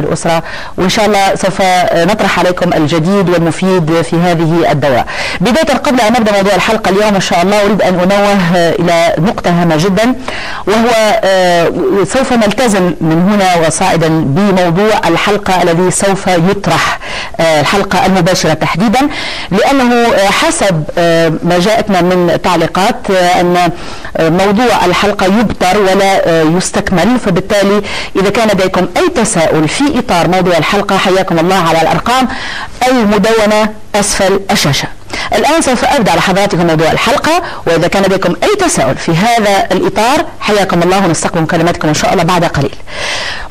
الأسرة. وإن شاء الله سوف نطرح عليكم الجديد والمفيد في هذه الدواء بداية قبل أن نبدأ موضوع الحلقة اليوم إن شاء الله أريد أن أنوه إلى نقطة هامة جدا وهو آه، سوف نلتزم من هنا وصاعدا بموضوع الحلقة الذي سوف يطرح آه، الحلقة المباشرة تحديدا لأنه آه، حسب ما جاءتنا من تعليقات أن موضوع الحلقة يبتر ولا يستكمل. فبالتالي إذا كان لديكم أي تساؤل في إطار موضوع الحلقة حياكم الله على الأرقام المدونة أسفل الشاشة. الآن سوف أبدأ على حضراتكم موضوع الحلقة وإذا كان لديكم أي تساؤل في هذا الإطار حياكم الله ونستقبل كلماتكم إن شاء الله بعد قليل.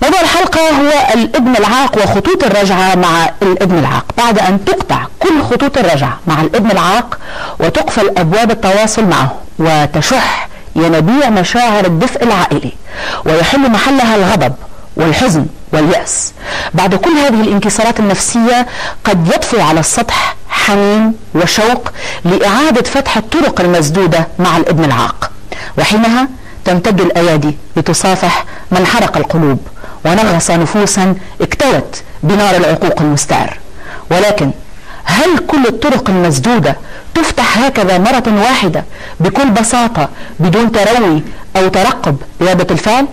موضوع الحلقة هو الابن العاق وخطوط الرجعة مع الابن العاق. بعد أن تقطع كل خطوط الرجعة مع الابن العاق وتقفل أبواب التواصل معه وتشح ينابيع مشاعر الدفء العائلي ويحل محلها الغضب والحزن واليأس. بعد كل هذه الانكسارات النفسية قد يطفو على السطح حنين وشوق لإعادة فتح الطرق المسدودة مع الابن العاق. وحينها تمتد الأيادي لتصافح من حرق القلوب ونغص نفوسا اكتوت بنار العقوق المستعر. ولكن هل كل الطرق المسدودة تفتح هكذا مرة واحدة بكل بساطة بدون تروي أو ترقب رياضة الفعل؟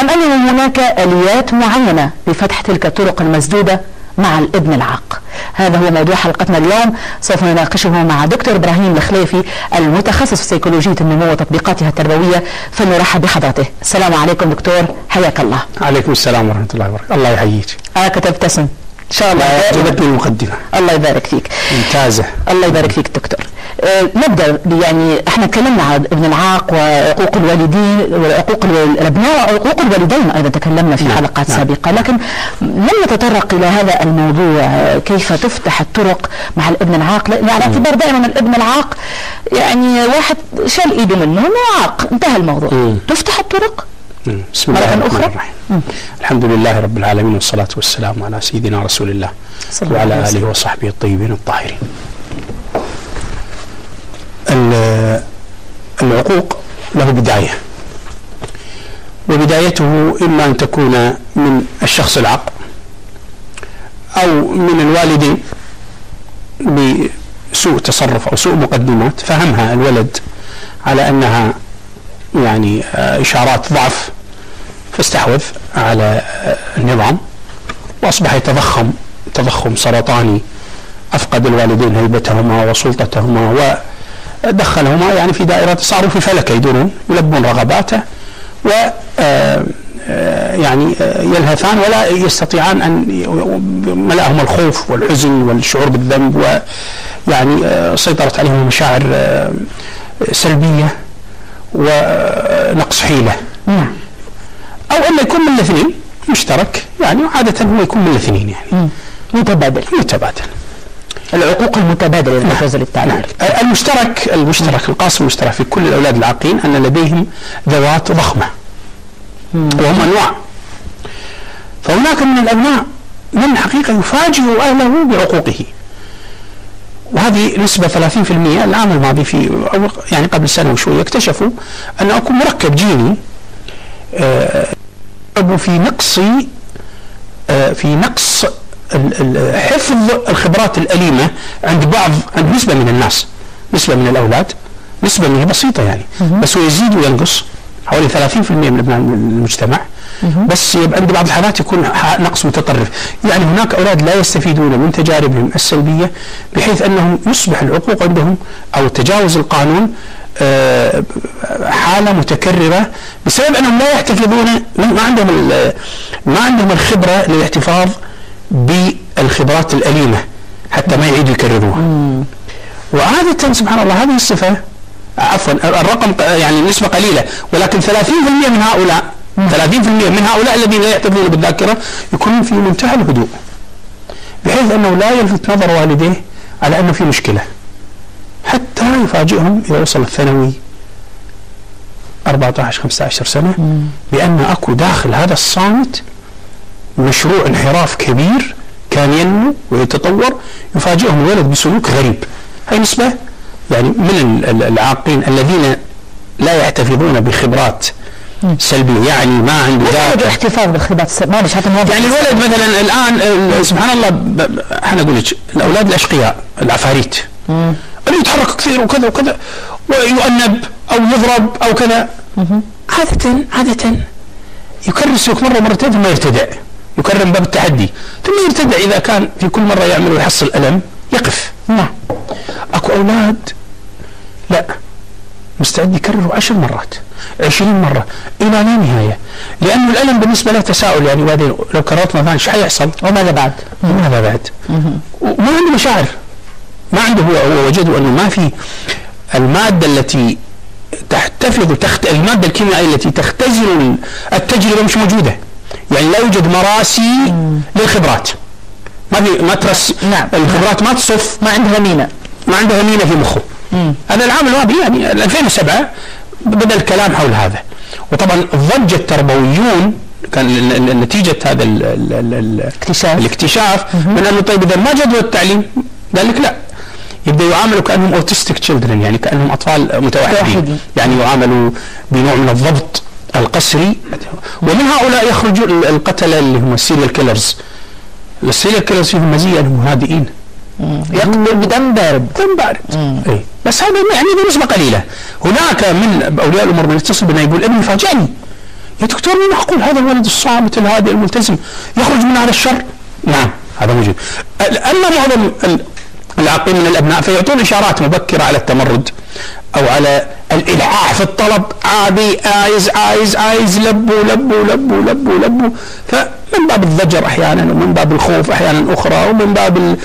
أم أن هناك آليات معينة لفتح تلك الطرق المسدودة مع الابن العاق؟ هذا هو موضوع حلقتنا اليوم. سوف نناقشه مع دكتور إبراهيم الخليفي المتخصص في سيكولوجية النمو وتطبيقاتها التربوية فنرحب بحضرته السلام عليكم دكتور حياك الله. عليكم السلام ورحمة الله وبركاته. الله يحييك. آه تبتسم إن شاء الله. جبتني المقدمه الله يبارك فيك. ممتازة. الله يبارك فيك دكتور. أه نبدأ يعني إحنا تكلمنا عن ابن العاق وعقوق الوالدين وعقوق الأبناء وعقوق الوالدين أيضا تكلمنا في نعم حلقات نعم. سابقة. لكن لم نتطرق إلى هذا الموضوع. كيف تفتح الطرق مع الابن العاق؟ على اعتبار دائما الابن العاق يعني واحد شال إيده منه معاق انتهى الموضوع. مم. تفتح الطرق؟ بسم الله الرحمن الرحيم. الحمد لله رب العالمين والصلاة والسلام على سيدنا رسول الله وعلى آله وصحبه الطيبين الطاهرين. العقوق له بداية وبدايته إما أن تكون من الشخص العق أو من الوالدين بسوء تصرف أو سوء مقدمات فهمها الولد على أنها يعني آه، إشارات ضعف فاستحوذ على النظام وأصبح يتضخم تضخم سرطاني أفقد الوالدين هيبتهما وسلطتهما ودخلهما يعني في دائرة صاروا في فلك يدورون يلبون رغباته و آه، آه، يعني آه، يلهثان ولا يستطيعان أن ملأهم الخوف والحزن والشعور بالذنب ويعني سيطرت عليهم مشاعر سلبية ونقص حيلة. نعم. أو أنه يكون من الاثنين مشترك يعني عاده هو يكون من الاثنين يعني. متبادل متبادل. العقوق المتبادلة نعم. للمجاز للتعليم. نعم. المشترك المشترك القاسم المشترك في كل الأولاد العاقين أن لديهم ذوات ضخمة. وهم أنواع. فهناك من الأبناء من حقيقة يفاجئ أهله بعقوقه. وهذه نسبة 30% العام الماضي في يعني قبل سنة وشوية اكتشفوا أن أكو مركب جيني في نقص آه، في نقص حفظ الخبرات الأليمة عند بعض عند نسبة من الناس. نسبة من الأولاد نسبة منها بسيطة يعني. بس هو يزيد وينقص. حوالي 30% من ابناء المجتمع. بس عند بعض الحالات يكون نقص متطرف. يعني هناك أولاد لا يستفيدون من تجاربهم السلبية بحيث أنهم يصبح العقوق عندهم أو تجاوز القانون حالة متكررة بسبب أنهم لا يحتفظون ما عندهم ما عندهم الخبرة للاحتفاظ بالخبرات الأليمة حتى ما يعيدوا يكرروها. وعادة سبحان الله هذه الصفة عفوا الرقم يعني نسبة قليلة ولكن 30% من هؤلاء 30% من هؤلاء الذين لا يحتفظون بالذاكرة يكونون في منتهى الهدوء بحيث أنه لا يلفت نظر والديه على أنه في مشكلة. حتى يفاجئهم إذا وصل الثانوي 14 15 سنة بأن أكو داخل هذا الصامت مشروع انحراف كبير كان ينمو ويتطور يفاجئهم الولد بسلوك غريب. هاي نسبة يعني من العاقين الذين لا يحتفظون بخبرات سلبية. يعني ما عنده ذاك الاحتفاظ بالخبرات معلش حتى يعني الولد مثلا الآن ال- سبحان الله إحنا أقول لك الأولاد الأشقياء العفاريت. اللي يتحرك كثير وكذا وكذا ويؤنب أو يضرب أو كذا. عادة عادة. يكرسك مرة مرتين ثم يرتدع. يكرر باب التحدي. ثم يرتدع إذا كان في كل مرة يعمل ويحصل ألم يقف. نعم. أكو أولاد؟ لا. مستعد يكرره عشر مرات عشرين مرة إلى لا نهاية. لأنه الألم بالنسبة له تساؤل يعني بعدين لو كررت ثانية إيش حيحصل؟ وماذا بعد؟ ماذا بعد؟ وما عنده مشاعر. ما عنده هو هو وجده أنه ما في المادة التي تحتفظ تخت المادة الكيميائية التي تختزل التجربة مش موجودة. يعني لا يوجد مراسي للخبرات. ما في ما ترسي نعم. الخبرات ما تصف. ما عندها مينا ما عنده مينا في مخه. هذا العام الماضي يعني 2007 بدأ الكلام حول هذا. وطبعا ضج التربويون كان نتيجة هذا ال ال ال ال اكتشاف. الاكتشاف. من أنه طيب إذا ما جدول التعليم؟ قال لك لا. يبدأ يعاملوا كأنهم autistic children يعني كأنهم أطفال متوحدين. يعني يعاملوا بنوع من الضبط القسري. ومن هؤلاء يخرج ال- القتلة اللي هم ال serial killers ال serial killers فيهم مزية انهم هادئين يقتل بدم بارد. دم بارد. اي بس هذا يعني بنسبه قليلة. هناك من أولياء الأمور من يتصل بنا يقول ابني فاجأني يا دكتور مين معقول هذا الولد الصامت الهادئ الملتزم؟ يخرج من هذا الشر؟ نعم هذا موجود اما معظم العاقين من الأبناء فيعطون إشارات مبكرة على التمرد أو على الالحاح في الطلب. عادي عايز عايز عايز لبوا لبوا لبوا لبوا لبوا فمن باب الضجر أحيانا ومن باب الخوف أحيانا أخرى ومن باب ال-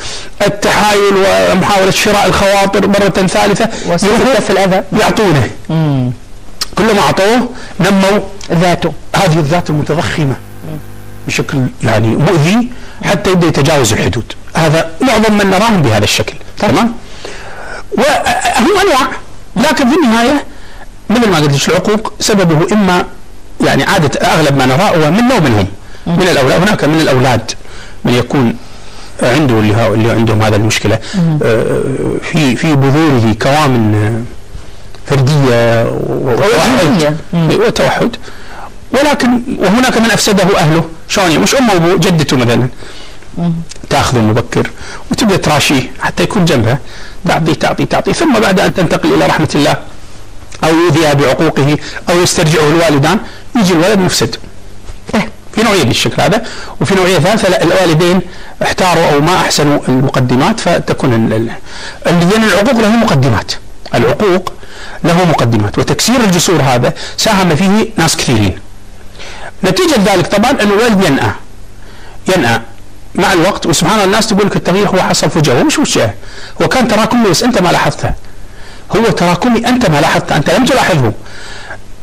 التحايل ومحاولة شراء الخواطر مرة ثالثة وسيلة يروحوا كف الأذى. يعطونه. كلما أعطوه نموا ذاته. هذه الذات المتضخمة. بشكل يعني مؤذي حتى يبدأ يتجاوز الحدود. هذا معظم من نراهم بهذا الشكل تمام؟ وهم أنواع لكن في النهاية مثل ما قلت العقوق سببه إما يعني عادة أغلب ما نراه هو من نوع منهم من الأولاد هناك من الأولاد من يكون عنده اللي, هو اللي عندهم هذا المشكلة آه، في في بذوره كوامن آه، فردية. وتوحد. وتوحد ولكن وهناك من أفسده أهله. شلون؟ مش أمه وأبوه جدته مثلا. تاخذه مبكر وتبدأ تراشيه حتى يكون جنبها تعطي تعطي تعطي ثم بعد أن تنتقل إلى رحمة الله أو يؤذيها بعقوقه أو يسترجعه الوالدان يجي الولد مفسد. إيه. في نوعيه بالشكل هذا وفي نوعية ثالثة الوالدين احتاروا أو ما أحسنوا المقدمات فتكون لأن العقوق له مقدمات. العقوق له مقدمات وتكسير الجسور هذا ساهم فيه ناس كثيرين. نتيجة ذلك طبعا الولد ينأى. ينأى. مع الوقت وسبحان الله الناس تقول لك التغيير هو حصل فجأة. هو مش فجأة هو كان تراكمي بس أنت ما لاحظته هو تراكمي أنت ما لاحظته أنت لم تلاحظه.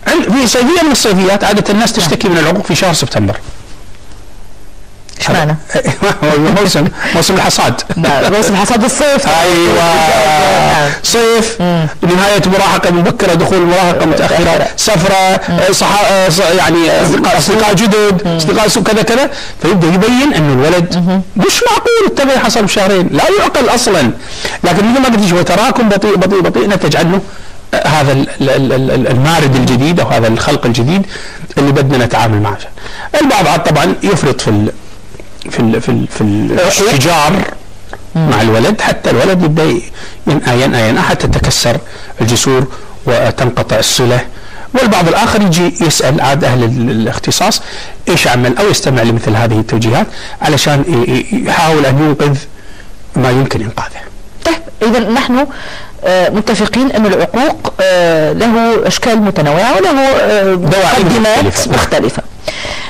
في صيفية من الصيفيات عادة الناس تشتكي من العقوق في شهر سبتمبر. إيش معنى؟ هو موسم موسم الحصاد. نعم، موسم حصاد الصيف. أيوه. صيف. نهاية مراهقة مبكرة دخول مراهقة متأخرة. سفرة يعني اصدقاء جدد أصدقاء سوء كذا كذا. فيبدأ يبين إنه الولد مش معقول التغيير حصل بشهرين. لا يعقل أصلا. لكن مثل ما قلت هو تراكم بطيء بطيء بطيء نتج عنه آه، هذا ال- ال- ال- ال- المارد الجديد أو هذا الخلق الجديد اللي بدنا نتعامل معه. البعض عاد طبعا يفرط في. في ال... في ال... في الاشتجار مع الولد حتى الولد يبدأ ينأى ينأى ينأى حتى تتكسر الجسور وتنقطع الصله والبعض الآخر يجي يسأل عاد أهل ال- الاختصاص إيش اعمل أو يستمع لمثل هذه التوجيهات علشان يحاول أن ينقذ ما يمكن إنقاذه. طيب اذا نحن آه، متفقين أن العقوق آه، له أشكال متنوعة وله آه، دواعي مقدمات مختلفة.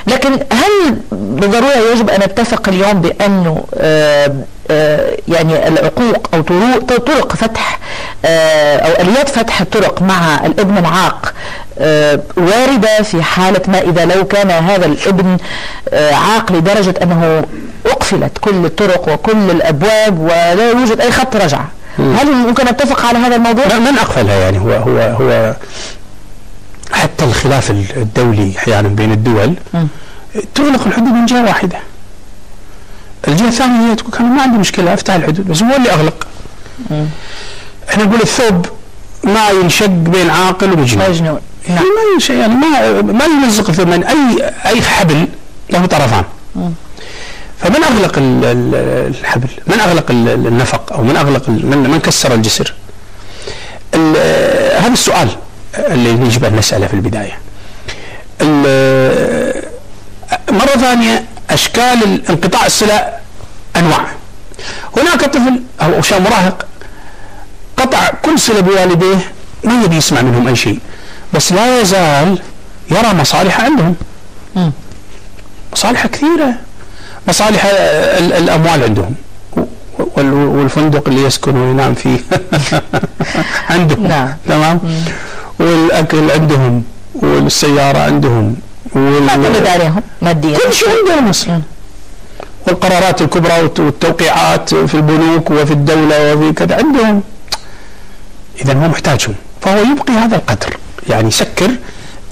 لكن هل بالضروره يجب أن نتفق اليوم بأنه آه، آه، يعني العقوق أو طرق طرق فتح آه، أو آليات فتح الطرق مع الابن العاق واردة في حالة ما إذا لو كان هذا الابن عاق لدرجة أنه أقفلت كل الطرق وكل الأبواب ولا يوجد أي خط رجعه هل ممكن نتفق على هذا الموضوع؟ من اغفلها يعني هو هو هو حتى الخلاف الدولي أحيانا بين الدول تغلق الحدود من جهة واحدة. الجهة الثانية هي تقول أنا ما عندي مشكلة أفتح الحدود بس هو اللي أغلق. إحنا نقول الثوب ما ينشق بين عاقل ومجنون. مجنون يعني ما شيء يعني ما ما يمزق الثمن اي أي حبل له طرفان فمن أغلق ال- ال- الحبل؟ من أغلق ال- النفق أو من أغلق من من كسر الجسر؟ ال- هذا السؤال اللي ان نساله في البداية. ال- مرة ثانية أشكال انقطاع الصله أنواع. هناك طفل أو شاب مراهق قطع كل صله بوالديه ما يبي يسمع منهم أي شيء بس لا يزال يرى مصالح عندهم. مصالح كثيرة مصالح ال- الأموال عندهم وال- والفندق اللي يسكن وينام فيه عندهم نعم. تمام والأكل عندهم والسيارة عندهم معتمد وال... عليهم ماديا. كل شيء مصر مم. والقرارات الكبرى والت- والتوقيعات في البنوك وفي الدولة وفي كذا عندهم. إذا هو محتاجهم. فهو يبقي هذا القدر. يعني يسكر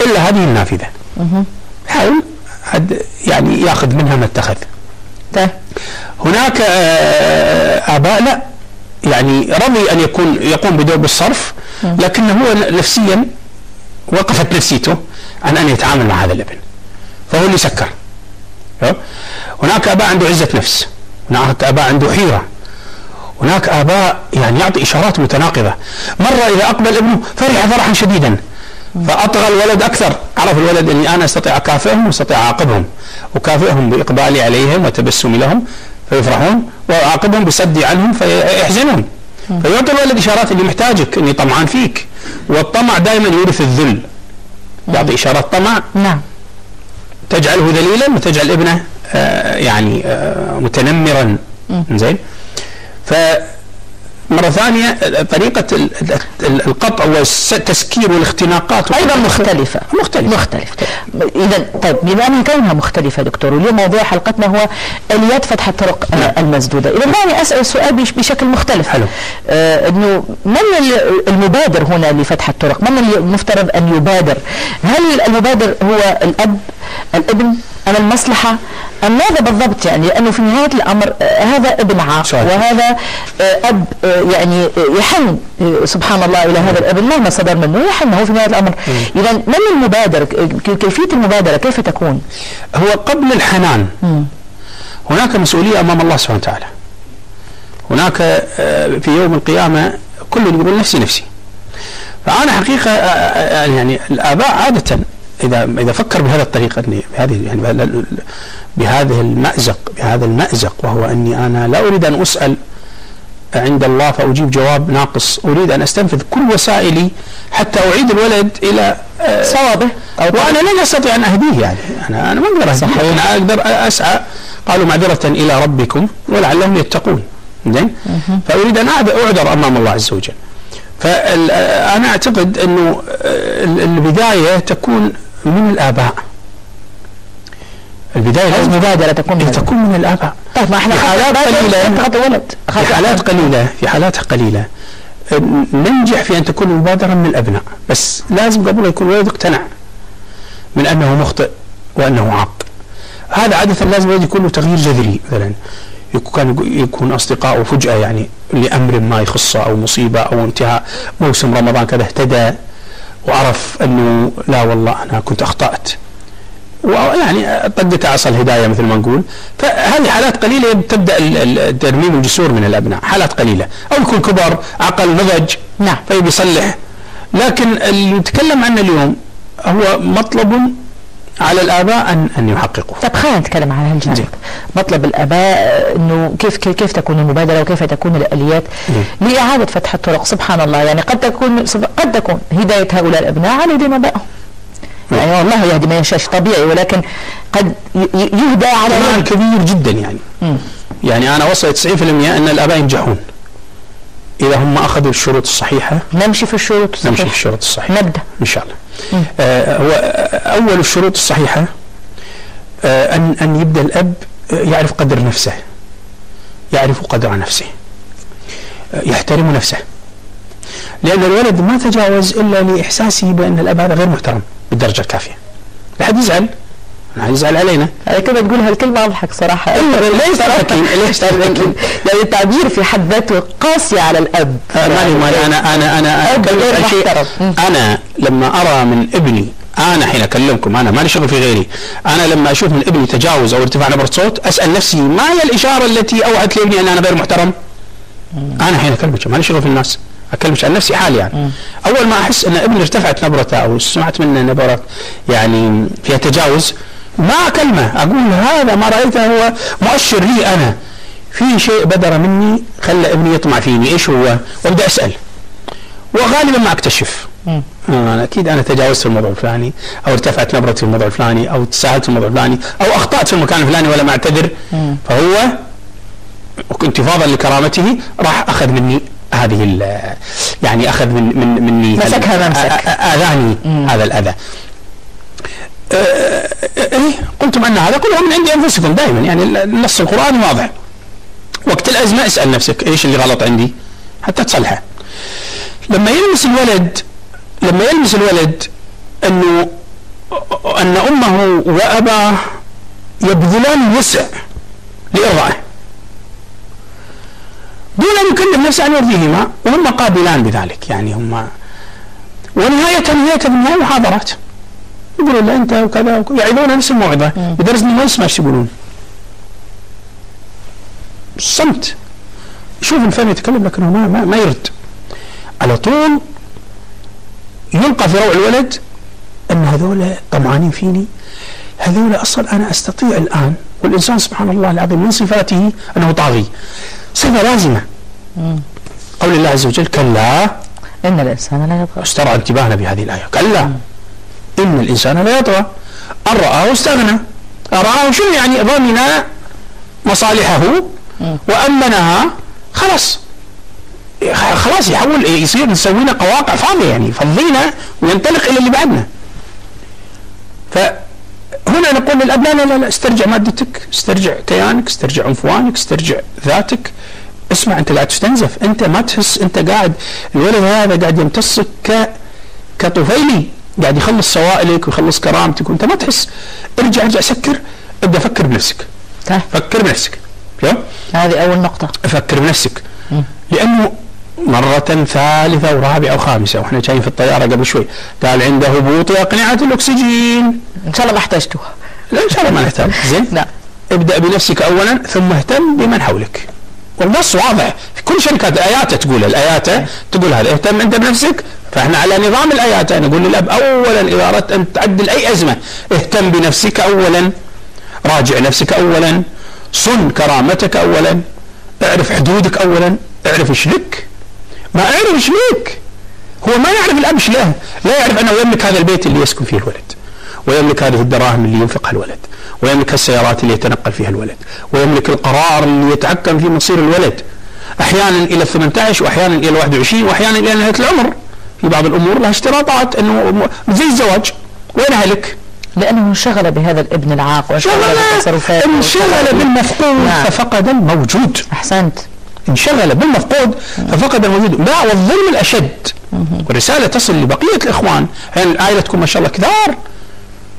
إلا هذه النافذة. عد- يعني ياخذ منها ما اتخذ؟ طيب هناك آه، آباء لا. يعني رضي أن يكون يقوم بدور بالصرف لكنه هو نفسيا وقفت نفسيته عن أن يتعامل مع هذا الابن. فهو اللي سكر؟ هناك آباء عنده عزة نفس. هناك آباء عنده حيرة. هناك آباء يعني يعطي إشارات متناقضة. مرة إذا أقبل ابنه فرح فرحا شديدا. فأطغى الولد أكثر. عرف الولد إني أنا أستطيع أكافئهم واستطيع أعاقبهم. أكافئهم بإقبالي عليهم وتبسمي لهم. فيفرحون وأعاقبهم بصدي عنهم فيحزنون. فيعطي الولد اشارات اللي محتاجك إني طمعان فيك. والطمع دائما يورث الذل. يعطي إشارات طمع. نعم. تجعله ذليلا وتجعل ابنه آه، يعني آه، متنمرا. زين ف مرة ثانية طريقة ال- ال- القطع والتسكير والاختناقات أيضا مختلفة. مختلفة. مختلف اذا طيب بما أن كونها مختلفة دكتور واليوم موضوع حلقتنا هو اليات فتح الطرق نعم. المسدودة. اذا دعني أسأل السؤال بش- بشكل مختلف. حلو. آه إنه من ال- المبادر هنا لفتح الطرق؟ من المفترض أن يبادر؟ هل المبادر هو الأب الابن أم المصلحة؟ أم ماذا بالضبط يعني؟ لأنه في نهاية الأمر آه هذا ابن عاق. وهذا آه أب آه يعني يحن سبحان الله إلى هذا الابن مهما صدر منه يحن هو في نهايه الأمر. اذا من المبادر ك- كيفية المبادرة كيف تكون؟ هو قبل الحنان. مم. هناك مسؤولية أمام الله سبحانه وتعالى. هناك آه، في يوم القيامة كل يقول نفسي نفسي. فأنا حقيقة آه، آه، يعني الآباء عادة إذا إذا فكر بهذه الطريقة إني بهذه يعني بهذا- بهذه المأزق بهذا المأزق وهو أني أنا لا أريد أن أسأل عند الله فأجيب جواب ناقص. أريد أن أستنفذ كل وسائلي حتى أعيد الولد إلى آه، صوابه. أو وأنا لن أستطيع أن أهديه يعني. أنا أنا ما أقدر أهديه. أنا أقدر أسعى. قالوا معذرة إلى ربكم ولعلهم يتقون. زين؟ فأريد أن أعذ- أعذر أمام الله عز وجل. فانا أعتقد إنه ال- البداية تكون من الآباء. البداية لازم المبادره تكون من تكون من الاباء طيب ما إحنا في حالات قليلة. فقط ولد. في حالات قليلة في حالات قليلة. ننجح في أن تكون المبادرة من الأبناء. بس لازم قبل يكون الولد اقتنع من أنه مخطئ وأنه عاق. هذا عادة لازم الولد يكون له تغيير جذري مثلا. يكون يكون أصدقائه فجأة يعني لأمر ما يخصه أو مصيبة أو انتهاء. موسم رمضان كذا اهتدى وعرف أنه لا والله أنا كنت أخطأت. ويعني طقت عصا الهداية مثل ما نقول. فهذه حالات قليلة تبدأ ترميم الجسور من الأبناء حالات قليلة. أو يكون كبر عقل نضج نعم. فيبي يصلح. لكن اللي نتكلم عنه اليوم هو مطلب على الآباء ان أن يحققوه طيب خلينا نتكلم عن هالجانب. مطلب الآباء إنه كيف كيف تكون المبادرة وكيف تكون الآليات لإعادة فتح الطرق؟ سبحان الله يعني قد تكون قد تكون هداية هؤلاء الأبناء على يدين ابائهم يعني والله يهدي من يشاء شيء طبيعي ولكن قد يهدى على يد كبير جدا يعني. مم. يعني أنا وصلت 90% إن الأباء ينجحون. إذا هم أخذوا الشروط الصحيحة نمشي في الشروط نمشي في. الشروط الصحيحة. نبدأ. إن شاء الله. آه هو أول الشروط الصحيحة آه أن أن يبدأ الأب آه، يعرف قدر نفسه. يعرف قدر نفسه. آه يحترم نفسه. لأن الولد ما تجاوز إلا لإحساسه بأن الاب هذا غير محترم بالدرجة الكافية لا حد يزعل هيزعل علينا أنا كده تقول هالكلمة أضحك صراحة ليش تضحكين؟ ليش تضحكين؟ يعني التعبير في حد ذاته قاسي على الأب آه، مالي مالي أنا أنا أنا أب غير. مم. أنا لما أرى من ابني أنا حين أكلمكم أنا مالي شغل في غيري أنا لما أشوف من ابني تجاوز أو ارتفاع نبره صوت أسأل نفسي ما هي الإشارة التي اوعت لابني أن أنا غير محترم؟ أنا حين اكلمك مالي شغل في الناس اكلمك عن نفسي حالي يعني أول ما أحس إن ابني ارتفعت نبرته أو سمعت منه نبرة يعني فيها تجاوز ما أكلمه أقول هذا ما رأيته هو مؤشر لي أنا في شيء بدر مني خلى ابني يطمع فيني إيش هو؟ وأبدأ أسأل وغالبا ما أكتشف مم. آه أنا أكيد أنا تجاوزت في الموضوع الفلاني أو ارتفعت نبرتي في الموضوع الفلاني أو تساهلت في الموضوع الفلاني أو أخطأت في المكان الفلاني ولا أعتذر مم. فهو انتفاضا لكرامته راح أخذ مني هذه ال- يعني أخذ من من مني مسكها ممسك. آ- آ- آذاني مم. هذا الأذى. آه، إيه قلتم أن هذا كله من عند أنفسكم دائما يعني النص القراني واضح. وقت الأزمة اسأل نفسك إيش اللي غلط عندي؟ حتى تصلحه. لما يلمس الولد لما يلمس الولد انه أن أمه وأباه يبذلان الوسع لإرضائه. دون أن يكلف نفسه أن يرضيهما وهم قابلان بذلك يعني هم ونهاية نهاية النهاية محاضرات. يقولون له أنت وكذا يعيدون نفس الموعظة. انه ما يسمع إيش يقولون. الصمت يشوف الفم يتكلم لكنه ما, ما, ما يرد. على طول يلقى في روع الولد أن هذول طمعانين فيني. هذول أصلا أنا أستطيع الآن والانسان سبحان الله العظيم من صفاته أنه طاغي. صفة لازمة. مم. قول الله عز وجل كلا. إن الإنسان لا يطغى. استرعى انتباهنا بهذه الآية. كلا. إن الإنسان لا يطغى. أن رآه استغنى. رآه شنو يعني؟ ضمن مصالحه وامنها خلاص. خلاص يحول يصير نسوي له قواقع فاضية يعني. فضينا وينطلق إلى اللي بعدنا. فهنا نقول للاب لا لا لا, لا استرجع مادتك استرجع كيانك استرجع عنفوانك استرجع ذاتك. اسمع أنت لا تستنزف أنت ما تحس أنت قاعد الولد هذا قاعد يمتصك ك كطفيلي قاعد يخلص سوائلك ويخلص كرامتك وأنت ما تحس. ارجع ارجع سكر ابدأ فكر بنفسك. فكر بنفسك. هذه أول نقطة. فكر بنفسك. لأنه مرة ثالثة ورابعة وخامسة. وإحنا جايين في الطيارة قبل شوي. قال عنده هبوط أقنعة الأكسجين. إن شاء الله ما احتجتها لا إن شاء الله ما نحتاج. زين. لا ابدأ بنفسك أولا ثم اهتم بمن حولك. والنص واضح. في كل شركات الآيات تقول الآيات تقول هذا. اهتم أنت بنفسك. فإحنا على نظام الآيات. نقول للأب أولا إذا أردت أن تعدل أي أزمة اهتم بنفسك أولا. راجع نفسك أولا. صن كرامتك أولا. اعرف حدودك أولا. اعرف إيش لك. ما اعرف إيش لك هو ما يعرف الأب إيش له. لا يعرف أنه يملك هذا البيت اللي يسكن فيه الولد ويملك هذه الدراهم اللي ينفقها الولد ويملك السيارات اللي يتنقل فيها الولد ويملك القرار اللي يتحكم في مصير الولد. أحيانا إلى 18 وأحيانا إلى 21 وأحيانا إلى نهاية العمر. في بعض الأمور لها اشتراطات إنه م- زي الزواج. وينها لك؟ لأنه انشغل بهذا الابن العاق وانشغل شغل بتصرفاته. انشغل بالمفقود نعم. ففقد الموجود. أحسنت. انشغل بالمفقود ففقد الموجود لا والظلم الأشد. والرسالة تصل لبقية الإخوان. يعني العائله تكون ما شاء الله كثار؟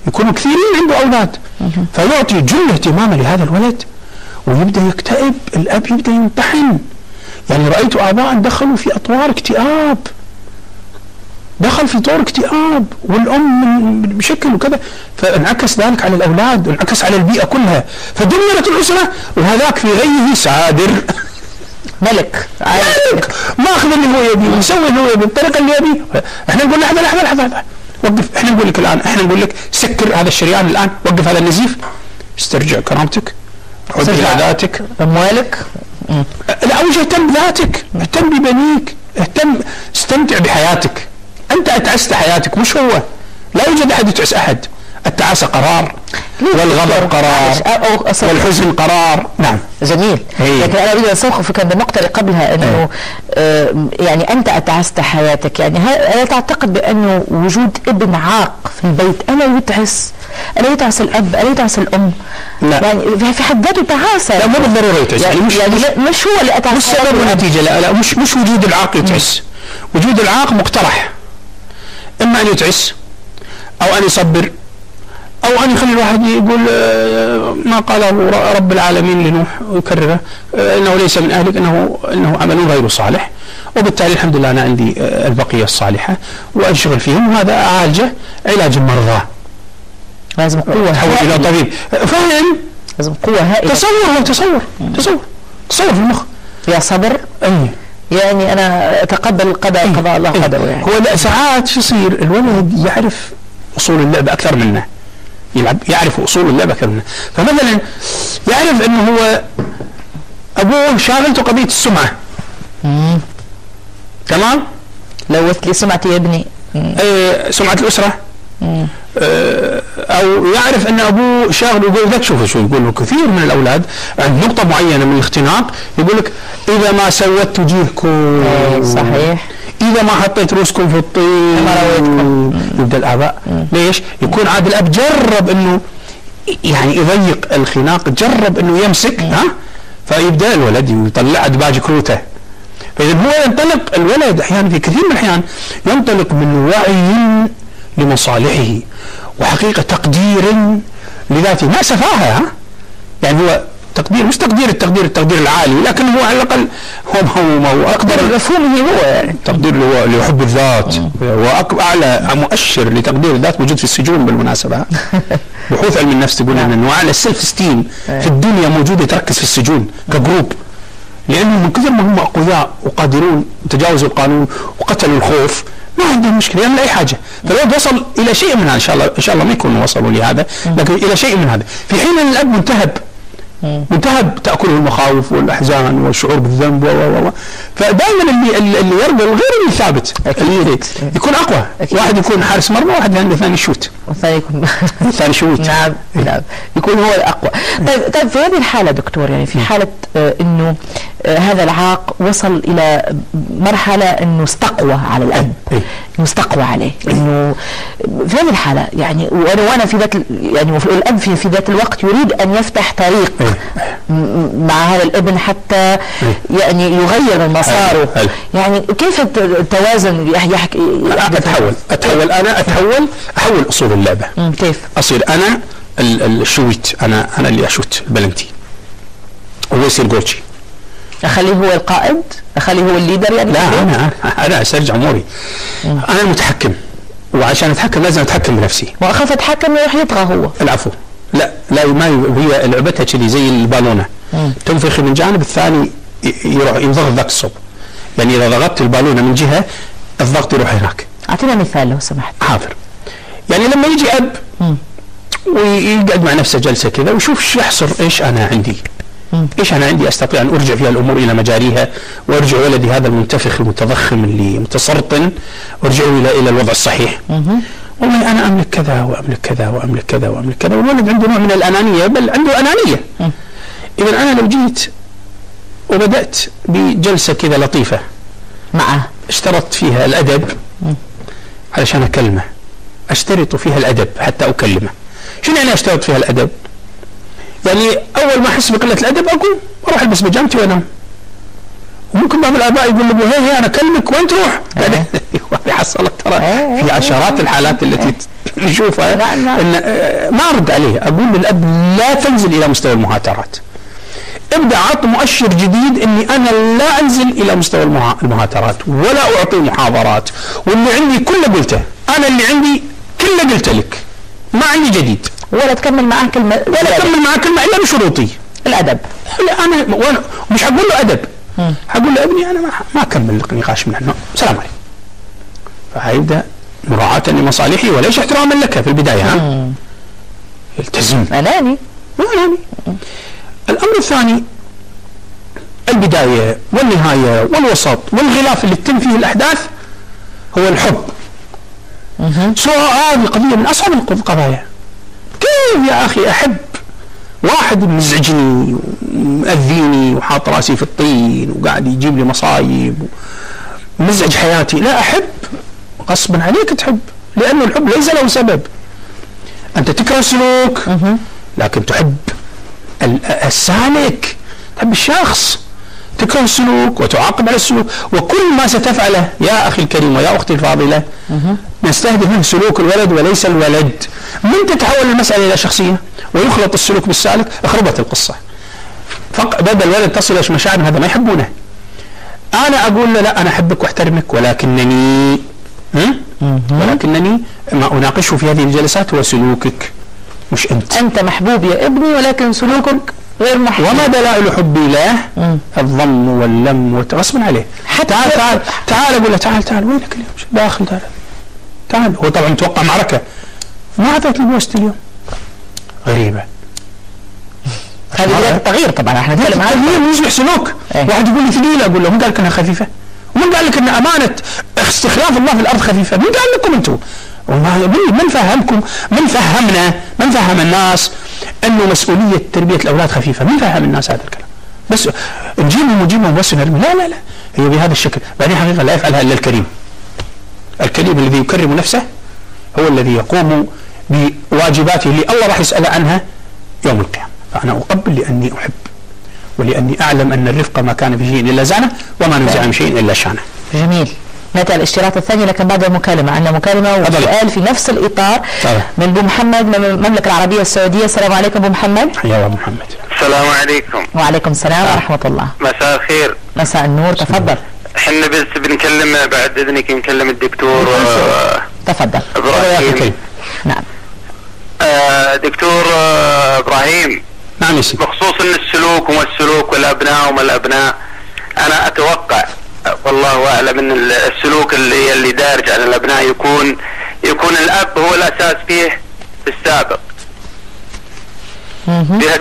يكونوا كثيرين عنده أولاد. فيعطي جل اهتمامه لهذا الولد ويبدأ يكتئب الأب يبدأ يمتحن يعني رأيت آباء دخلوا في أطوار اكتئاب. دخل في طور اكتئاب والأم بشكل وكذا. فانعكس ذلك على الأولاد وانعكس على البيئة كلها. فدمرت الأسرة وهذاك في غيه سادر. ملك مالك ماخذ اللي هو يبي ومسوي اللي هو يبي بالطريقة اللي يبي. إحنا نقول لحظة لحظة لحظة لحظة. وقف. إحنا نقول لك الآن إحنا نقول لك سكر هذا الشريان الآن. وقف هذا النزيف. استرجع كرامتك. عد إلى. ذاتك. أموالك. مم. لا اول شيء اهتم بذاتك. اهتم ببنيك. اهتم. استمتع بحياتك. أنت أتعست حياتك مش هو. لا يوجد أحد يتعس أحد. التعاسه قرار. والغضب قرار. والحزن قرار. نعم. جميل. هي. لكن أنا أريد أن استوقفك عند النقطه اللي قبلها إنه آه، يعني أنت أتعست حياتك. يعني هل هل تعتقد بانه وجود ابن عاق في البيت ألا يتعس؟ ألا يتعس الأب؟ ألا يتعس الأم؟ لا. يعني في- حد ذاته تعاسه لا مو بالضرورة يتعس. يعني, مش يعني مش- مش هو اللي أتعس مش سبب ونتيجة. لا لا مش مش وجود العاق يتعس. وجود العاق مقترح. إما أن يتعس أو أن يصبر. أو أن يخلي الواحد يقول آه، ما قاله رب العالمين لنوح ويكرره آه، إنه ليس من أهلك إنه إنه عمل غير صالح. وبالتالي الحمد لله أنا عندي آه، البقية الصالحة وأنشغل فيهم وهذا أعالجه علاج المرضى لازم قوة تحول هائلة. طبيب. فاهم؟ لازم قوة هائلة. تصور تصور تصور تصور في المخ. يا صبر. اي يعني أنا أتقبل القدر قضاء الله إيه. قدره يعني. هو ساعات شو يصير؟ الولد يعرف أصول اللعبه أكثر منا يلعب يعرف أصول اللعبة منا فمثلا يعرف إنه هو أبوه شاغلته قضية السمعة. تمام؟ لوثت لي سمعتي يا ابني. مم. آه سمعة الأسرة. مم. آه أو يعرف إن أبوه شاغل يقول لك شوف شو يقول كثير من الأولاد عند نقطة معينة من الاختناق يقول لك إذا ما سوت وجيهكم إيه، صحيح. إذا ما حطيت روسكم في الطين. يبدا الآباء. ليش؟ يكون عاد الأب جرب إنه يعني يضيق الخناق جرب إنه يمسك ها؟ فيبدأ الولد يطلع دباج كروته. فإذا هو ينطلق الولد أحيانا في كثير من الأحيان ينطلق من وعي لمصالحه وحقيقة تقدير لذاته. ما سفاهة ها؟ يعني هو تقدير مش تقدير التقدير التقدير العالي لكن هو على الأقل هو ما هو ما هو أقدر مفهومه هو يعني. تقدير اللي هو لحب الذات واعلى مؤشر لتقدير الذات موجود في السجون بالمناسبة. بحوث علم النفس تقول ان انواع اعلى ال self esteem في الدنيا موجوده تركز في السجون ك group لانهم من كثر ما هم أقوياء وقادرون تجاوزوا القانون وقتلوا الخوف ما عندهم مشكلة يعمل أي حاجة. فالولد وصل إلى شيء من هذا إن شاء الله إن شاء الله ما يكونوا وصلوا لهذا لكن إلى شيء من هذا. في حين أن الأب منتهب منتهب تاكله المخاوف والأحزان والشعور بالذنب و و فدائما اللي اللي يرضى غير اللي ثابت. اللي يكون أقوى. أكيد. واحد يكون حارس مرمى واحد عنده ثاني شوت. والثاني يكون ثاني شوت. نعم نعم. يكون هو الأقوى. طيب طيب في هذه الحالة دكتور يعني في حالة آه إنه آه هذا العاق وصل إلى مرحلة إنه استقوى على الأب. إيه. استقوى عليه انه في هذه الحالة يعني وأنا وأنا في ذات يعني الاب في في ذات الوقت يريد أن يفتح طريق إيه. مع هذا الابن حتى يعني يغير من مساره. يعني كيف الت- التوازن يح- يحكي؟ أتحول أتحول أنا أتحول أحول أصول اللعبة كيف؟ أصير أنا ال- ال- ال shoot أنا أنا اللي أشوت البلنتي هو يصير جولجي أخليه هو القائد؟ أخليه هو ال leader يعني؟ لا أنا أنا سيرجع أموري. أنا المتحكم. وعشان أتحكم لازم أتحكم بنفسي. واخاف أتحكم يروح يطغى هو. العفو. لا لا ما هي لعبتها كذي زي البالونة. تنفخ من جانب الثاني يروح ينضغط ذاك الصوب. يعني إذا ضغطت البالونة من جهة الضغط يروح هناك. اعطينا مثال لو سمحت. حاضر. يعني لما يجي أب ويقعد مع نفسه جلسة كذا ويشوف إيش يحصر إيش أنا عندي. إيش أنا عندي أستطيع أن أرجع فيها الأمور إلى مجاريها وأرجع ولدي هذا المنتفخ المتضخم اللي متسرطن وارجعه إلى إلى الوضع الصحيح. والله أنا أملك كذا وأملك كذا وأملك كذا وأملك كذا والولد عنده نوع من الأنانية بل عنده أنانية. إذا أنا لو جيت وبدأت بجلسة كذا لطيفة معه. اشترطت فيها الأدب علشان أكلمه أشترط فيها الأدب حتى أكلمه. شنو يعني أشترط فيها الأدب؟ يعني أول ما أحس بقلة الأدب اقوم وأروح البس بيجامتي وأنام. وممكن بعض الآباء يقول له هي هي أنا أكلمك وين تروح؟ بعدين حصلت ترى إيه، في عشرات الحالات التي نشوفها. إن آه، ما أرد عليه. أقول للأب لا تنزل إلى مستوى المهاترات. ابدأ عط مؤشر جديد إني أنا لا أنزل إلى مستوى المها- المهاترات ولا أعطي محاضرات. واللي عندي كله قلته. أنا اللي عندي كله قلت لك. ما عندي جديد. ولا تكمل معه كلمة ولا اكمل معاه كلمة إلا بشروطي. الأدب. لا أنا وأنا مش حقول له أدب. حقول له أبني أنا ما ما أكمل نقاش من هنا. سلام عليكم. فهيبدأ مراعاة لمصالحي وليس احتراما لك في البداية ها؟ يلتزم أناني. ما يعني الأمر الثاني البداية والنهاية والوسط والغلاف اللي تتم فيه الأحداث هو الحب. سواء هذه قضية من أصعب القضايا. كيف يا أخي أحب واحد مزعجني ومأذيني وحاط رأسي في الطين وقاعد يجيب لي مصايب مزعج حياتي؟ لا أحب. غصبا عليك تحب لأنه الحب ليس له سبب. أنت تكره السلوك لكن تحب ال- السالك. تحب الشخص. تكره السلوك وتعاقب على السلوك. وكل ما ستفعله يا أخي الكريم ويا أختي الفاضلة نستهدف منه سلوك الولد وليس الولد. من تتحول المسألة إلى شخصية؟ ويخلط السلوك بالسالك خربت القصة. فق بدل الولد تصل إلى مشاعر هذا ما يحبونه. أنا أقول له لا أنا أحبك واحترمك ولكنني ولكنني ما أناقشه في هذه الجلسات هو سلوكك مش أنت. أنت محبوب يا ابني ولكن سلوكك غير محبوب. وما دلائل حبي له الضم واللم غصبا عليه. حتى تعال تعال تعال أقول له تعال تعال وينك اليوم؟ شو داخل تعال هو طبعا متوقع معركة ما اعطيت لي بوست اليوم غريبة هذه التغيير طبعا إحنا نتكلم عن التغيير يصبح سلوك إيه. واحد يقول لي ثقيله أقول له من قال لك إنها خفيفة؟ ومن قال لك إن أمانة استخلاف الله في الأرض خفيفة؟ من قال لكم أنتم؟ وما- من من فهمكم؟ من فهمنا؟ من فهم الناس إنه مسؤولية تربية الأولاد خفيفة؟ من فهم الناس هذا الكلام؟ بس نجيبهم ونجيبهم بس لا لا لا هي بهذا الشكل بعدين حقيقة لا يفعلها إلا الكريم الكريم الذي يكرم نفسه هو الذي يقوم بواجباته اللي الله راح يسأل عنها يوم القيامة. فأنا أقبل لأني أحب ولأني أعلم أن الرفق ما كان في شيء إلا زانه وما نزع من شيء إلا شانه. جميل. نأتي على الاشتراط الثاني لكن بعد المكالمة. عندنا مكالمة. وسؤال في نفس الإطار. من أبو محمد من المملكة العربية السعودية. السلام عليكم أبو محمد. يا أبو محمد. السلام عليكم. وعليكم السلام ورحمة الله. مساء الخير. مساء النور. تفضل. إحنا بس بنكلم بعد إذنك نكلم الدكتور تفضل. إبراهيم. نعم. آه، دكتور آه، إبراهيم. نعم يا بخصوص إن السلوك وما السلوك والأبناء وما الأبناء أنا أتوقع والله أعلم إن السلوك اللي اللي دارج على الأبناء يكون يكون الأب هو الأساس فيه في السابق.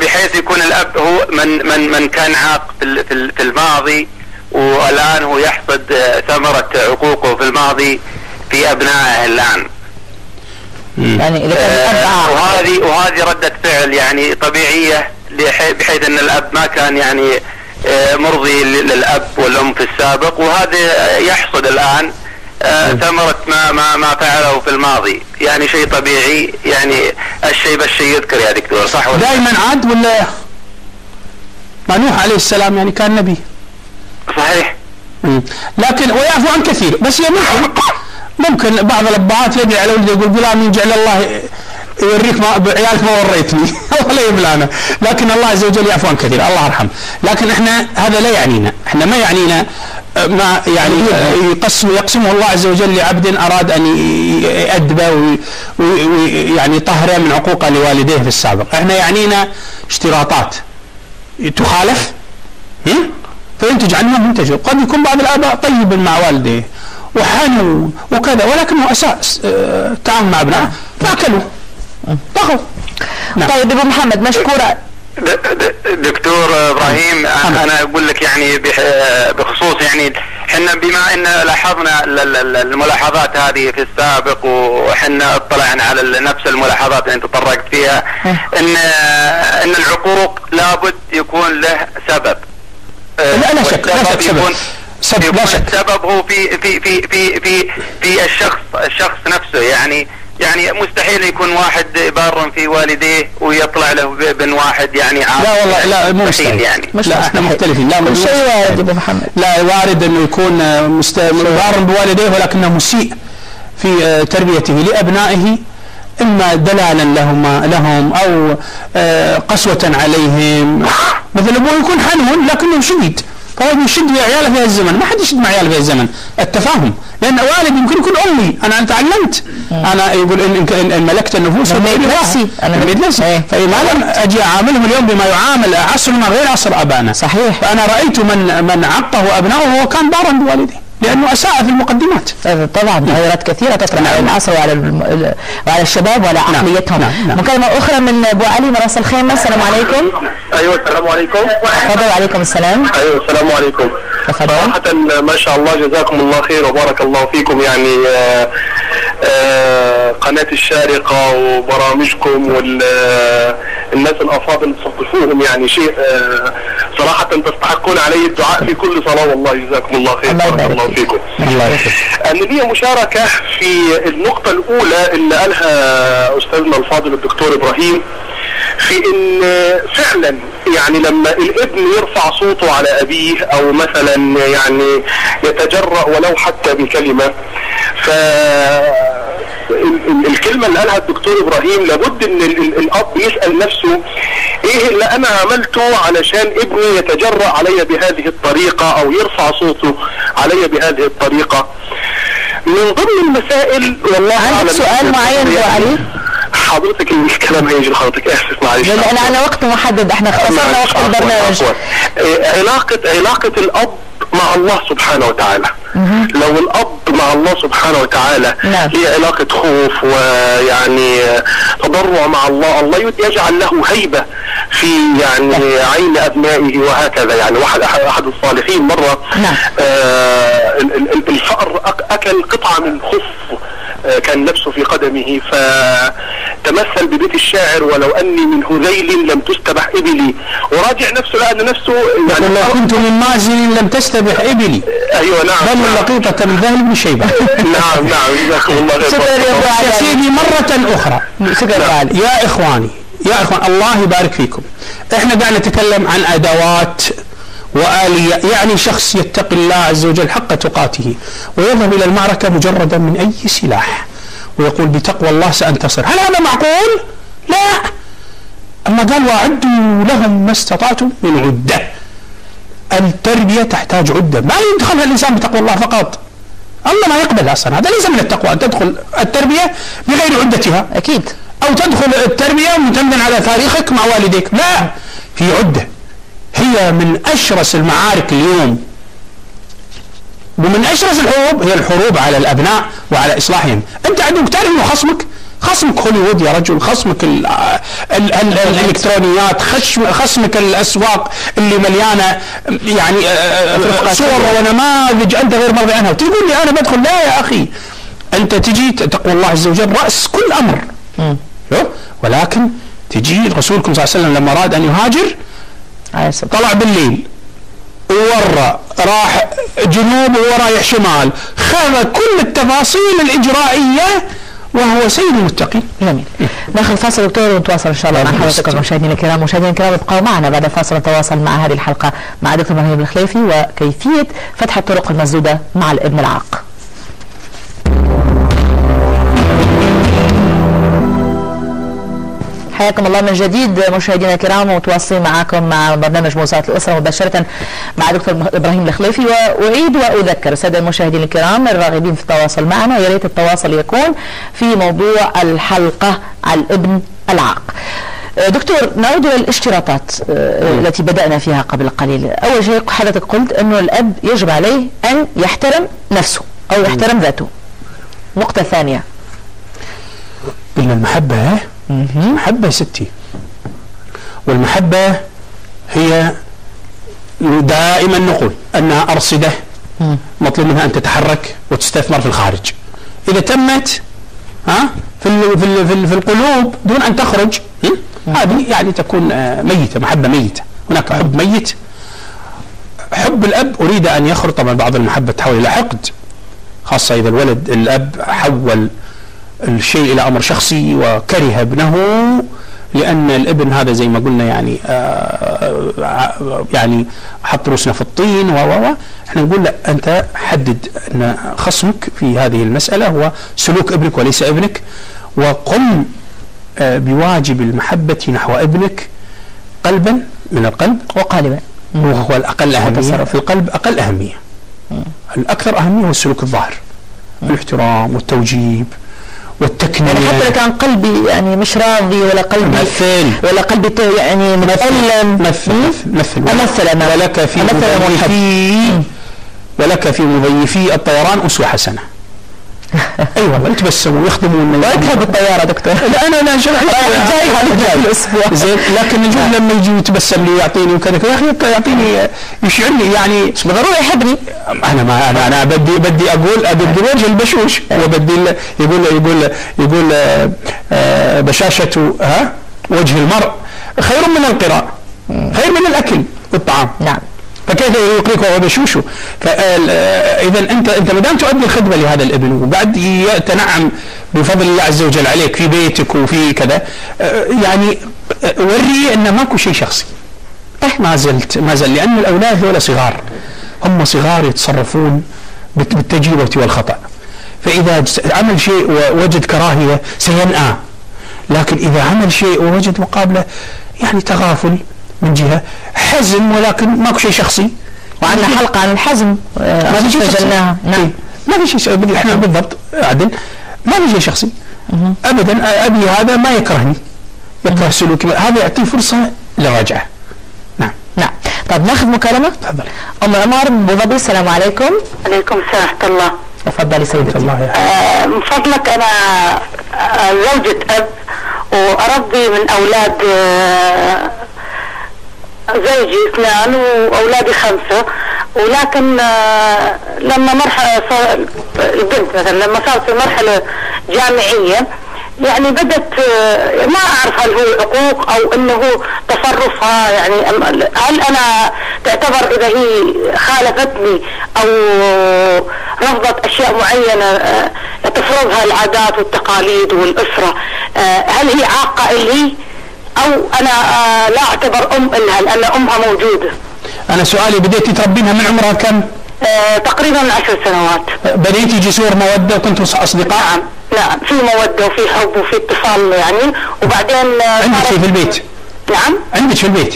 بحيث يكون الأب هو من من من كان عاق في الماضي والآن هو يحصد ثمرة عقوقه في الماضي في ابنائه الآن. يعني إذا كان الأب آه، وهذه وهذه ردة فعل يعني طبيعية بحيث أن الأب ما كان يعني آه، مرضي لل- للأب والأم في السابق وهذا يحصد الآن آه، ثمرة ما ما ما فعله في الماضي. يعني شيء طبيعي يعني الشيء بالشيء يذكر يا دكتور صح ولا دائما عاد ولا؟ ما نوح عليه السلام يعني كان نبي. صحيح. لكن ويعفو عن كثير بس هي ممكن ممكن بعض الأبهات يدعي على ولده يقول فلان يجعل الله يوريك ما عيالك ما وريتني. ولا يبلانا لكن الله عز وجل يعفو عن كثير الله يرحم لكن إحنا هذا لا يعنينا. إحنا ما يعنينا آه، ما يعني آه، يقسم يقسمه الله عز وجل لعبد أراد أن يأدبه ويعني يطهره من عقوقه لوالديه في السابق. إحنا يعنينا اشتراطات. تخالف؟ هم؟ فينتج عنها منتج. قد يكون بعض الآباء طيب مع والديه وحنون وكذا ولكنه اساء آه، التعامل مع ابنائه. فأكلوا. طغوا نعم. طيب أبو محمد مشكورة. د- د- دكتور إبراهيم نعم. أنا أقول لك يعني بخصوص يعني إحنا بما إن لاحظنا ال- ال- ال- الملاحظات هذه في السابق وحنا اطلعنا على نفس الملاحظات اللي أنت تطرقت فيها ان إن العقوق لابد يكون له سبب. لا لا شك لا شك سبب يكون سبب لا شك. السبب هو في في في في في في الشخص الشخص نفسه. يعني يعني مستحيل يكون واحد بار في والديه ويطلع له ابن واحد يعني عاق لا والله لا مو مستحيل يعني. مش لا إحنا. مختلفين. لا مو كل شيء. وارد يا أبو محمد. لا وارد أنه يكون مست... بار بوالديه ولكنه مسيء في تربيته لأبنائه إما دلالا لهم لهم أو آه، قسوة عليهم. مثلا أبوه يكون حنون لكنه شديد. فهو يشد في عياله في الزمن. ما حد يشد مع عياله في الزمن. التفاهم. لأن والد يمكن يكون أمي. أنا تعلمت أنا يقول ان, إن, إن ملكت النفوس الله. نفسي. أنا نميت نفسي. إيه. فما لم أجي أعاملهم اليوم بما يعامل عصرنا غير عصر أبانا. صحيح. فأنا رأيت من من عقه ابنائه وهو كان بارا بوالديه. لأنه أساء في المقدمات. طبعا تغيرات كثيرة تطرح على العصر وعلى الم- وعلى الشباب وعلى عقليتهم. نعم، نعم. مكالمة أخرى من أبو علي من راس الخيمة السلام عليكم. أيوه السلام عليكم. تفضل وعليكم السلام. أيوه السلام عليكم. صراحة ما شاء الله جزاكم الله خير وبارك الله فيكم. يعني آه، آه، قناة الشارقة وبرامجكم والناس الأفاضل تستضيفوهم يعني شيء آه، صراحة تستحقون عليه الدعاء في كل صلاة. والله جزاكم الله خير. الله بارك الله فيك. فيكم. الله أنا لي مشاركة في النقطة الأولى اللي قالها أستاذنا الفاضل الدكتور إبراهيم. في إن فعلا يعني لما الابن يرفع صوته على أبيه أو مثلا يعني يتجرأ ولو حتى بكلمة ف ال- ال- الكلمة اللي قالها الدكتور إبراهيم لابد إن ال- ال- الأب يسأل نفسه إيه اللي أنا عملته علشان ابني يتجرأ علي بهذه الطريقة أو يرفع صوته علي بهذه الطريقة. من ضمن المسائل والله أعلم سؤال معين أبو حضرتك الكلام هيجي لحضرتك. اسف معلش. لأن أنا وقت محدد. إحنا اختصرنا وقت البرنامج. إيه، علاقة علاقة الأب مع الله سبحانه وتعالى. لو الأب مع الله سبحانه وتعالى نعم. هي علاقة خوف ويعني تضرع مع الله. الله يجعل له هيبة في يعني عين أبنائه وهكذا يعني. واحد أحد أحد الصالحين مرة نعم. آه ال- ال- ال- الفأر أكل قطعة من خف كان لبسه في قدمه فتمثل ببيت الشاعر ولو أني من هذيل لم تستبح إبلي. وراجع نفسه لأن نفسه يعني لو كنت من مازن لم تستبح إبلي. أيوة نعم بل نعم. لقيطة من ذهب بن شيبة. نعم نعم جزاكم الله خير. سيدي مرة أخرى. علي يا إخواني يا إخوان الله يبارك فيكم. إحنا قاعد نتكلم عن أدوات وآلية يعني شخص يتقي الله عز وجل حق تقاته ويذهب إلى المعركة مجردا من أي سلاح ويقول بتقوى الله سأنتصر. هل هذا معقول؟ لا. أما قال وأعدوا لهم ما استطعتم من عدة. التربية تحتاج عدة. ما يدخلها الإنسان بتقوى الله فقط. الله ما يقبل أصلا. هذا ليس من التقوى أن تدخل التربية بغير عدتها. أكيد. أو تدخل التربية معتمدا على تاريخك مع والديك. لا. في عدة. هي من أشرس المعارك اليوم. ومن أشرس الحروب هي الحروب على الأبناء وعلى إصلاحهم. أنت عدوك تعرف أنه خصمك؟ خصمك هوليوود يا رجل خصمك ال ال ال الإلكترونيات خشم خصمك الأسواق اللي مليانة يعني آه، آه، صور ونماذج أنت غير مرضي عنها. وتقول لي أنا بدخل لا يا أخي. أنت تجي تقوى الله عز وجل رأس كل أمر؟ ولكن تجي رسولكم صلى الله عليه وسلم لما أراد أن يهاجر طلع بالليل وورى راح جنوب وهو رايح شمال. خذ كل التفاصيل الإجرائية وهو سيد المتقين. جميل. ناخذ فاصل دكتور ونتواصل إن شاء الله مع الله حضرتك يستر. مشاهدينا الكرام. مشاهدينا الكرام ابقوا معنا بعد الفاصل نتواصل مع هذه الحلقة مع دكتور إبراهيم الخليفي وكيفية فتح الطرق المسدودة مع الابن العاق. حياكم الله من جديد. مشاهدينا الكرام ومتواصلين معكم مع برنامج موسوعة الأسرة مباشرة مع دكتور إبراهيم الخليفي. وأعيد وأذكر السادة المشاهدين الكرام الراغبين في التواصل معنا. يا ريت التواصل يكون في موضوع الحلقة على الابن العاق. دكتور نعود إلى الاشتراطات آه، التي بدأنا فيها قبل قليل، أول شيء حضرتك قلت أنه الأب يجب عليه أن يحترم نفسه أو يحترم ذاته. نقطة ثانية. قلنا المحبة ها؟ محبة يا ستي. والمحبة هي دائما نقول أنها أرصدة. مطلوب منها أن تتحرك وتستثمر في الخارج. إذا تمت ها في في في, ال في القلوب دون أن تخرج? هذه يعني تكون آه، ميتة محبة ميتة. هناك حب ميت. حب الأب أريد أن يخرج طبعا بعض المحبة تحول إلى حقد خاصة إذا الولد الأب حول الشيء إلى أمر شخصي وكره ابنه لأن الابن هذا زي ما قلنا يعني آه آه، يعني حط روسنا في الطين و و إحنا نقول لا أنت حدد أن خصمك في هذه المسألة هو سلوك ابنك وليس ابنك وقم آه بواجب المحبة نحو ابنك قلبا من القلب وقالبا. وهو الأقل أهمية. في القلب أقل أهمية. الأكثر أهمية هو السلوك الظاهر. الاحترام والتوجيب. والتكنية يعني حتى لو كان قلبي يعني مش راضي ولا قلبي مثل ولا قلبي يعني متألم. مثل مثل مثل أمثل أنا. ولك في. مضيفي. ولك في مضيفي الطيران أسوة حسنة. أي والله يتبسموا ويخدمون وأذهب بالطيارة دكتور. لا أنا لا شرح رايح جاي هذا جاي. الأسبوع. زين لكن نشوف لما يجي يتبسم لي ويعطيني وكذا كذا يا أخي يعطيني يشعرني يعني ضروري يحبني. أنا ما أنا أنا بدي بدي أقول بدي وجه البشوش. وبدي ال- يقول يقول يقول آه، آه، بشاشة ها وجه المرء. خير من القراء خير من الأكل والطعام. نعم. فكيف يقريك وهو بشوشه فاذا أنت أنت ما دام تؤدي الخدمة لهذا الابن وبعد يتنعم بفضل الله عز وجل عليك في بيتك وفي كذا آه، يعني آه، وري انه ماكو شيء شخصي. ما زلت ما زال لأن الأولاد هذول صغار. هم صغار يتصرفون بالت- بالتجربة والخطأ. فإذا ج- عمل شيء ووجد كراهية سينأى. لكن إذا عمل شيء ووجد مقابلة يعني تغافل. من جهة حزم ولكن ماكو شيء شخصي. وعندنا حلقة عن الحزم آه، ما في شيء شخصي. سجلناها. نعم. إيه. ما في شيء إحنا بالضبط عدل ما في شيء شخصي. ابدا أبي هذا ما يكرهني. يكره سلوكي. هذا يعطيه فرصة للرجعه نعم. نعم. طيب ناخذ مكالمة؟ تفضل. أم عمر من أبو ظبي السلام عليكم. عليكم السلام ورحمة الله. تفضلي سيدتي. الله يا آه، من فضلك أنا آه، زوجة أب وأربي من أولاد آه، زوجي اثنان وأولادي خمسة. ولكن آه، لما مرحلة صار البنت مثلا لما صارت في مرحلة جامعية يعني بدت آه، ما أعرف هل هو عقوق أو أنه تصرفها. يعني هل أنا تعتبر إذا هي خالفتني أو رفضت أشياء معينة آه، تفرضها العادات والتقاليد والأسرة آه، هل هي عاقة إلي أو أنا آه، لا أعتبر أم لها لأن أمها موجودة. أنا سؤالي بديتي تربينها من عمرها كم؟ آه، تقريبا عشر سنوات. بديتي جسور مودة وكنتوا أصدقاء؟ نعم نعم في مودة وفي حب وفي اتصال يعني وبعدين آه، عندك في البيت؟ نعم. عندك في البيت؟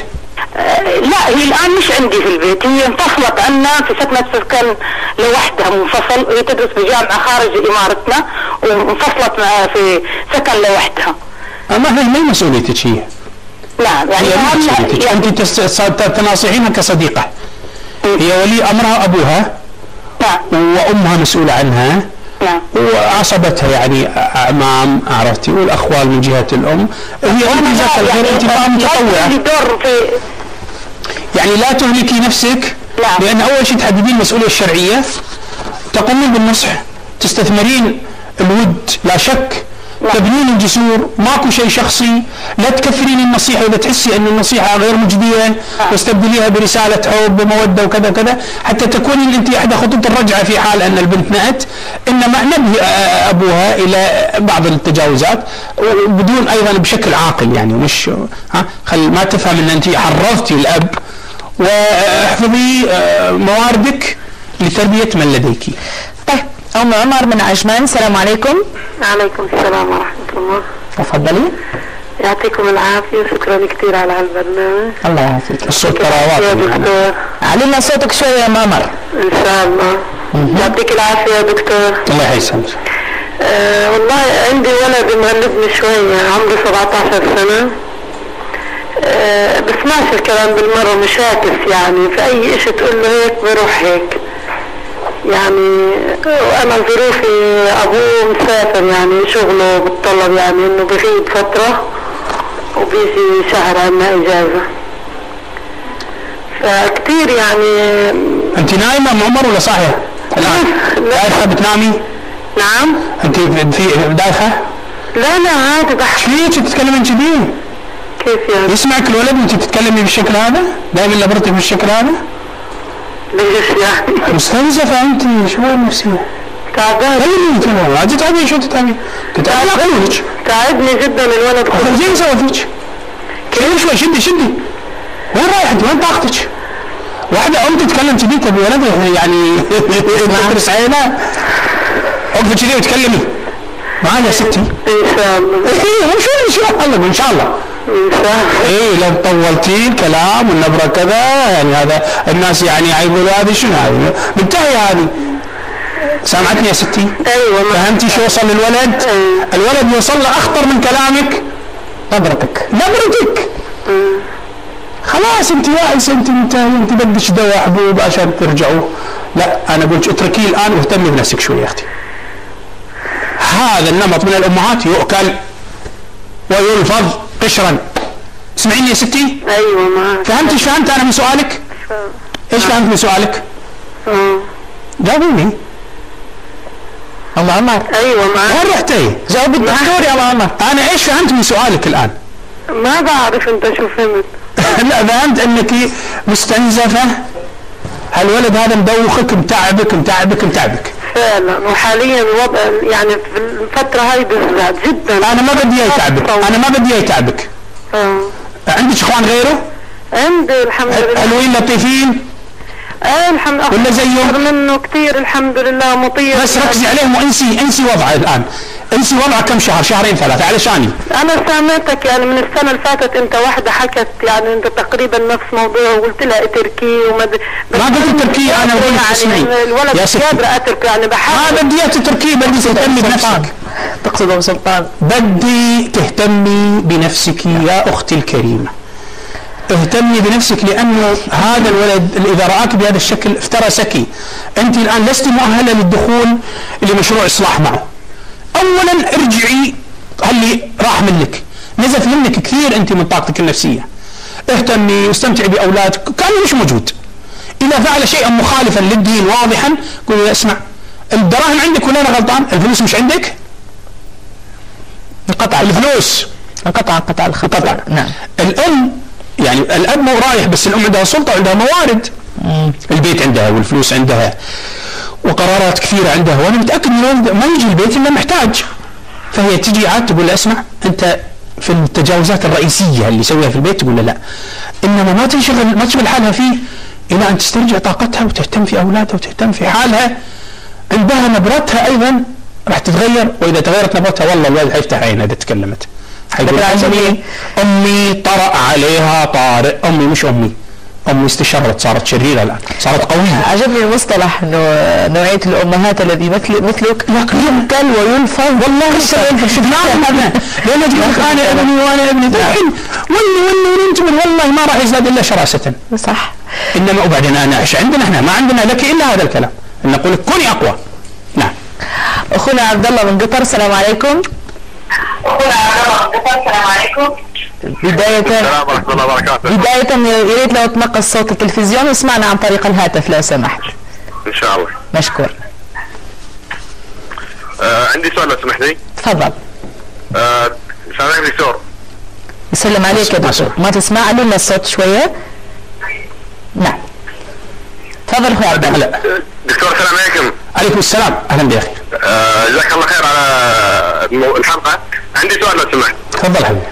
لا هي الآن مش عندي في البيت هي انفصلت عنا في سكنة سكن لوحدها منفصل هي تدرس بجامعة خارج إمارتنا وانفصلت في سكن لوحدها. ما هي ما هي مسؤوليتك هي؟ نعم يعني هي مسؤوليتك؟ يعني- أنت تناصحينها كصديقة. هي ولي أمرها ابوها نعم وأمها مسؤولة عنها؟ نعم وعصبتها يعني أعمام عرفتي؟ والأخوال من جهة الأم. هي إنت ذات الغير انت امراه متطوعه في يعني لا تهلكي نفسك؟ نعم. لأن أول شيء تحددين المسؤولية الشرعية. تقومين بالنصح. تستثمرين الود لا شك. تبنين الجسور. ماكو شيء شخصي. لا تكثرين النصيحة. إذا تحسي أن النصيحة غير مجدية واستبدليها برسالة حب ومودة وكذا وكذا حتى تكونين أنت احدى خطوط الرجعة في حال أن البنت نأت إنما نبهي آه، أبوها إلى بعض التجاوزات بدون أيضا بشكل عاقل يعني مش ها؟ خل ما تفهم إن أنت حرضتي الأب. واحفظي آه، مواردك لتربية من لديك أم عمر من عجمان السلام عليكم. عليكم السلام ورحمة الله. تفضلي. يعطيكم العافية وشكرا كثير على هالبرنامج. الله يعافيك. معنا. دكتور. علمنا صوتك شوية يا أم عمر إن شاء الله. يعطيك العافية يا دكتور. الله يحسنك آه والله عندي ولد مغلبني شوية عمره 17 سنة. آه بس ماشي الكلام بالمرة مشاكس يعني في أي إشي تقول له هيك بروح هيك. يعني وأنا ظروفي أبوه مسافر يعني شغله بتطلب يعني إنه بغيب فترة وبيجي شهر عنا إجازة فكتير يعني أنت نايمة ام عمر ولا صاحية؟ الان لا. دايخة بتنامي؟ نعم أنت في دايخة؟ لا لا عادي بحكي إيش فيك تتكلمين كذي؟ كيف يعني يسمعك الولد وأنت تتكلمي بالشكل هذا؟ دائما لبرتك بالشكل هذا؟ ليش يعني مستنزفه انت شو النفسيه؟ تعبان ما تتعبي شو تتعبي؟ تتعبي تعبني جدا الولد زين سوى فيك كلمي شوي شدي شدي وين رايح انت وين طاقتك؟ واحدة أم تتكلم كذي تبي ولدها يعني تدرس وقفي كذي وتكلمي معانا يا ستي ان شاء الله إيه ان شاء الله ان شاء الله إيه لو طولتي الكلام والنبرة كذا يعني هذا الناس يعني يقولوا هذه شنو هذه؟ منتهيه هذه. سامعتني يا ستي؟ أيوه فهمتي شو وصل للولد أيوة. الولد يوصل له أخطر من كلامك؟ نبرتك. نبرتك. خلاص أنت يائس أنت منتهي أنت بدك دواء حبوب عشان ترجعوا. لا أنا أقول لك اتركيه الآن واهتمي بنفسك شوي يا أختي. هذا النمط من الأمهات يؤكل ويلفظ قشرا. اسمعيني يا ستي؟ أيوه ما فهمت إيش فهمت أنا من سؤالك؟ إيش فهمت من سؤالك؟ آه. جاوبيني أم عمر أيوه ما وين رحتي؟ جاوبي الدكتور يا أم عمر أنا إيش فهمت من سؤالك الآن؟ ما بعرف أنت شو فهمت. لا فهمت إنك مستنزفة. هالولد هذا مدوخك متعبك متعبك متعبك. فعلا. وحاليا الوضع يعني في الفترة هاي بالذات جدا. أنا ما بدي إياه يتعبك. أنا ما بدي إياه يتعبك. آه. عندك إخوان غيره؟ عندي الحمد لله. حلوين لطيفين؟ آه الحمد لله. ولا زيه؟ أكثر منه كثير الحمد لله. مطير. بس ركزي عليهم وانسي انسي وضعه الآن. انسي وضعه كم شهر؟ شهرين ثلاثة علشاني. أنا سمعتك يعني من السنة اللي فاتت أنت واحدة حكت يعني أنت تقريبا نفس موضوع وقلت لها اتركي وما ما قلت اتركيه، أنا أقول لك يعني اسمعي. الولد مش. قادره أتركه يعني بحاول. هذا بديات التركيب بدي تهتمي بنفسك. تقصد أبو سلطان. بدي تهتمي بنفسك يا أختي الكريمة. اهتمي بنفسك لأنه هذا الولد اللي إذا رآك بهذا الشكل افترسك أنت الآن لست مؤهلة للدخول لمشروع إصلاح معه. اولا ارجعي اللي راح منك. نزف منك كثير أنت من طاقتك النفسية. اهتمي واستمتعي بأولادك. كأنه مش موجود. إذا فعل شيئا مخالفا للدين واضحا قولي له اسمع الدراهم عندك ولا أنا غلطان؟ الفلوس مش عندك؟ انقطع الفلوس. انقطع قطع الخط. قطع نعم. الأم يعني الأب مو رايح بس الأم عندها سلطة وعندها موارد. البيت عندها والفلوس عندها. وقرارات كثيرة عندها وأنا متأكد ان الولد ما يجي البيت إلا محتاج. فهي تجي عاد تقول له اسمع أنت في التجاوزات الرئيسية اللي يسويها في البيت تقول له لا. إنما ما تنشغل ما تشغل حالها فيه إلى أن تسترجع طاقتها وتهتم في أولادها وتهتم في حالها. عندها نبرتها أيضا راح تتغير وإذا تغيرت نبرتها والله الولد حيفتح عينها إذا تكلمت. حيقول أمي أمي طرأ عليها طارئ. أمي مش أمي. امي استشرت صارت شريرة الآن صارت قوية. عجبني المصطلح إنه نوعية الأمهات الذي مثل مثلك. يقتل ويلفظ والله شفناهم هذا لين تقول لك أنا ابني وأنا ابني الحين ولي ولي وننتبه والله ما راح يزداد إلا شراسة. صح. إنما وبعدين أنا إيش عندنا إحنا؟ ما عندنا لك إلا هذا الكلام. ان نقول لك كوني أقوى. نعم. أخونا عبد الله من قطر السلام عليكم. السلام عليكم بداية السلام الله وبركاته. بداية يا ريت لو تنقص صوت التلفزيون. واسمعنا عن طريق الهاتف لو سمحت. إن شاء الله. مشكور. آه عندي سؤال لو سمحت لي تفضل. آه عليكم دكتور. يسلم عليك يا دكتور. ما تسمع لنا الصوت شوية؟ نعم. تفضل أخوي عبد الله. دكتور السلام عليكم. عليكم السلام. أهلا أخي آه جزاك الله خير على الحلقة. عندي سؤال لو سمحت. تفضل حبيبي.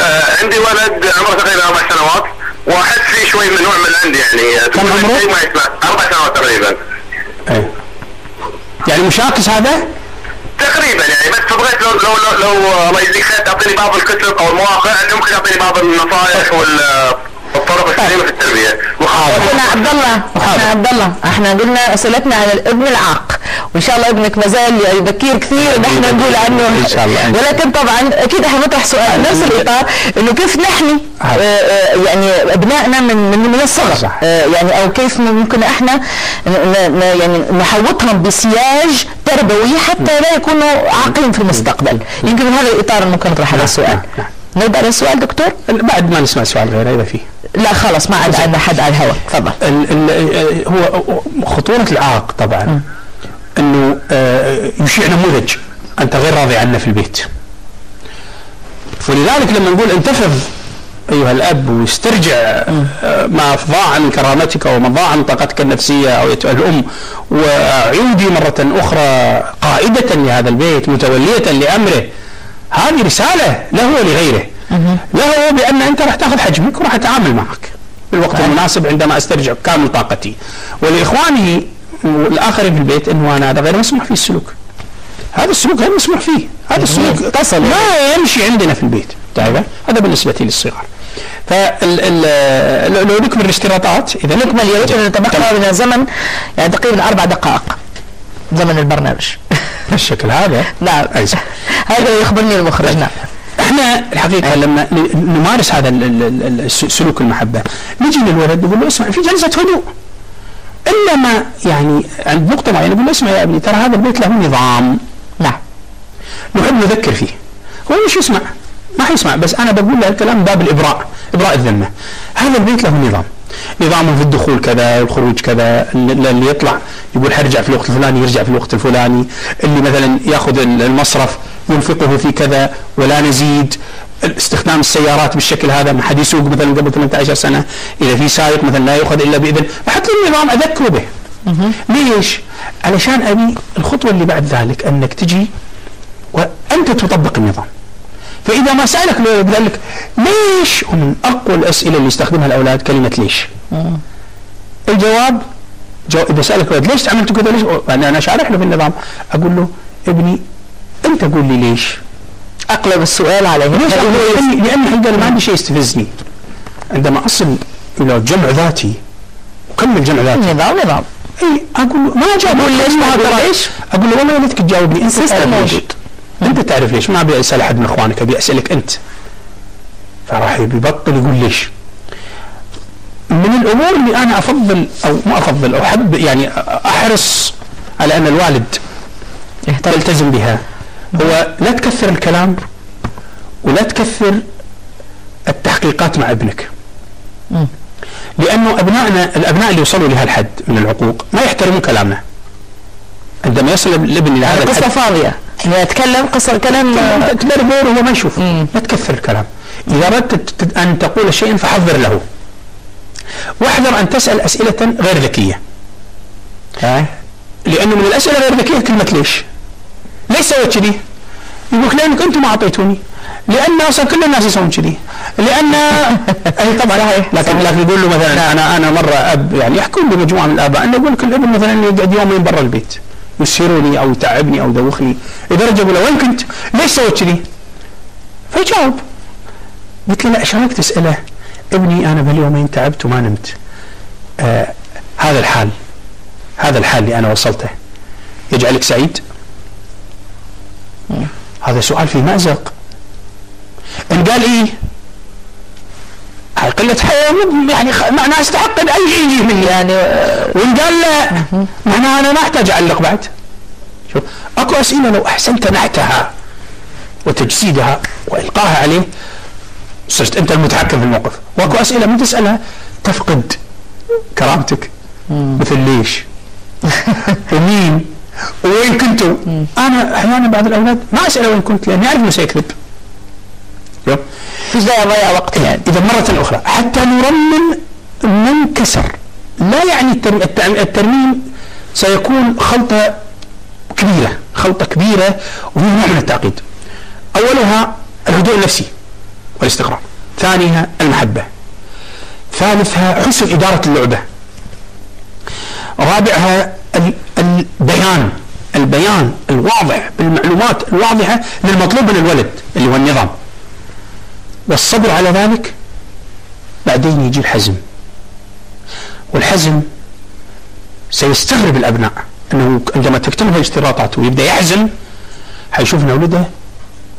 آه عندي ولد عمره تقريبا أربع سنوات وأحس فيه شوي من نوع من العند يعني كم عمره؟ ما يسمع. أربع سنوات تقريبا. إيه يعني مشاكس هذا؟ تقريبا يعني بس بغيت لو لو لو, لو الله يجزيك خير تعطيني بعض الكتب أو المواقع ممكن تعطيني بعض النصائح وال والطرق السليمه في التربية. اخونا عبد الله اخونا عبد الله إحنا قلنا أسئلتنا على الابن العاق. وإن شاء الله ابنك ما زال يعني بكير كثير نحن نقول عنه. إن شاء الله. ولكن طبعا أكيد حنطرح سؤال نفس الإطار إنه كيف نحمي آه، آه، يعني أبنائنا من من من الصغر. آه، يعني أو كيف ممكن إحنا يعني نحوطهم بسياج تربوي حتى لا يكونوا عاقين في المستقبل. يمكن من هذا الإطار ممكن نطرح هذا السؤال. نعم. نبدأ على السؤال دكتور بعد ما نسمع سؤال غيره إذا فيه. لا خلاص ما عاد عندنا حد على الهواء. تفضل. ال ال هو خطورة العاق طبعا إنه آه، يشيع نموذج. أنت غير راضي عنه في البيت. ولذلك لما نقول انتفض أيها الأب واسترجع آه، ما ضاع من كرامتك وما ضاع من طاقتك النفسية أو الأم. وعودي مرة أخرى قائده لهذا البيت متولية لأمره. هذه رسالة له ولغيره له بأن أنت راح تأخذ حجمك وراح أتعامل معك بالوقت المناسب عندما أسترجع كامل طاقتي. ولاخوانه والاخرين في البيت إنه أنا هذا غير مسموح فيه السلوك. هذا السلوك غير مسموح فيه. هذا السلوك تصل ما يمشي عندنا في البيت. تعرف هذا بالنسبة للصغار فال ال- لو نكمل الاشتراطات إذا نكمل. يا ريت نتبقى من الزمن يعني تقريبا أربع دقائق. زمن البرنامج. بالشكل هذا. نعم. هذا يخبرني المخرج. نعم. إحنا الحقيقة لما نمارس هذا سلوك المحبة نجي للولد نقول له اسمع في جلسة هدوء. إلا ما يعني عند نقطة معينة نقول له اسمع يا ابني ترى هذا البيت له نظام. نعم. نحب نذكر فيه. هو مش يسمع ما حيسمع بس أنا بقول له الكلام باب الإبراء إبراء الذمة. هذا البيت له نظام. نظامه في الدخول كذا والخروج كذا اللي يطلع يقول حرجع في الوقت الفلاني يرجع في الوقت الفلاني اللي مثلا ياخذ المصرف. ينفقه في كذا ولا نزيد. استخدام السيارات بالشكل هذا ما حد يسوق مثلا قبل 18 سنة. إذا في سائق مثلا لا يؤخذ إلا بإذن. أحط له النظام أذكره به. ليش؟ علشان أبي الخطوة اللي بعد ذلك أنك تجي وأنت تطبق النظام. فإذا ما سألك قال لك ليش؟ ومن أقوى الأسئلة اللي يستخدمها الأولاد كلمة ليش. الجواب جو إذا سألك ولد ليش عملت كذا ليش؟ أنا أنا شارح له في النظام أقول له ابني أنت قول لي ليش؟ أقلب السؤال عليه ليش؟ لأن الحقيقة ما عندي شيء يستفزني. عندما أصل إلى جمع ذاتي وكمل جمع ذاتي؟ نظام نظام. اي أقول له ما جاوب أقول ليش؟ ما ترى ليش؟ أقول له والله يا ريتك تجاوبني. أنت تعرف ليش؟ موجود. أنت تعرف ليش؟ ما أبي أسأل أحد من إخوانك أبي أسألك أنت. فراح يبطل يقول ليش. من الأمور اللي أنا أفضل أو ما أفضل أو أحب يعني أحرص على أن الوالد يلتزم بها. هو لا تكثر الكلام ولا تكثر التحقيقات مع ابنك. مم. لأنه ابنائنا الأبناء اللي وصلوا لهالحد من العقوق ما يحترمون كلامنا عندما يصل الابن إلى هذا فاضية. يعني اتكلم قصة كلام تدبر وهو ما يشوف. لا تكثر الكلام. إذا أردت أن تقول شيئا فحضر له. واحذر أن تسأل أسئلة غير ذكية. لأنه من الأسئلة غير ذكية كلمة ليش؟ ليش سويت كذي؟ يقول لك لأنك أنتم ما أعطيتوني لأن أصلا كل الناس يسوون كذي لأن أي طبعا لكن لكن يقول له مثلا أنا أنا مرة اب يعني يحكون بمجموعة من الآباء انه يقول لك الابن مثلا يقعد يومين برا البيت يسهرني أو يتعبني أو يدوخني لدرجه أقول له وين كنت؟ ليش سويت كذي؟ فيجاوب قلت له لا إيش رايك تسأله؟ ابني أنا بهاليومين تعبت وما نمت آه هذا الحال هذا الحال اللي أنا وصلته يجعلك سعيد؟ هذا سؤال فيه مأزق. إن قال إيه؟ هاي قلة حياة يعني خ- معناه استحق اي شيء يجي مني. يعني آه، وإن قال لا معناها أنا ما أحتاج أعلق بعد. شوف أكو أسئلة لو أحسنت نحتها وتجسيدها وإلقاها عليه صرت أنت المتحكم في الموقف. وأكو أسئلة من تسألها تفقد كرامتك. مثل ليش؟ ومين؟ وين كنتوا؟ أنا أحيانا بعض الأولاد ما أسأله وين كنت لاني اعرف إنه سيكذب. فيش داعي اضيع وقت. يعني إذا مرة أخرى حتى نرمم من كسر لا يعني الترميم سيكون خلطة كبيرة خلطة كبيرة وفيه نوع من التعقيد. أولها الهدوء النفسي والاستقرار. ثانيها المحبة. ثالثها حسن إدارة اللعبة. رابعها البيان البيان الواضح بالمعلومات الواضحة للمطلوب من الولد اللي هو النظام. والصبر على ذلك بعدين يجي الحزم. والحزم سيستغرب الابناء إنه عندما تكتمل الاشتراطات ويبدأ يحزم حيشوف إن ولده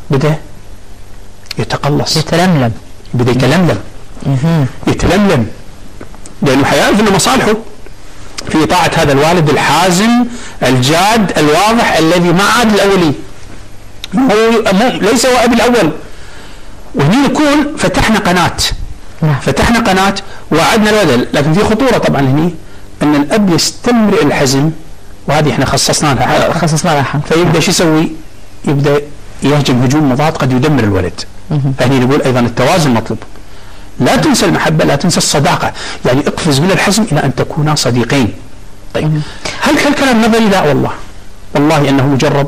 بدأ يتقلص. يتلملم. بدأ يتلملم. يتلملم. لأنه حيعرف إن مصالحه في طاعة هذا الوالد الحازم الجاد الواضح الذي ما عاد الاولي مو مو ليس هو أبي الأول وهنا نكون فتحنا قناة نعم. فتحنا قناة وعدنا الولد لكن في خطورة طبعا هني أن الأب يستمرئ الحزم وهذه إحنا خصصنا لها حلقه خصصنا لها. فيبدأ شو يسوي؟ يبدأ يهجم هجوم مضاد قد يدمر الولد. فهني نقول أيضا التوازن مطلوب. لا تنسى المحبة، لا تنسى الصداقة، يعني اقفز من الحزم إلى أن تكونا صديقين. طيب. هل هالكلام نظري؟ لا والله. والله أنه مجرب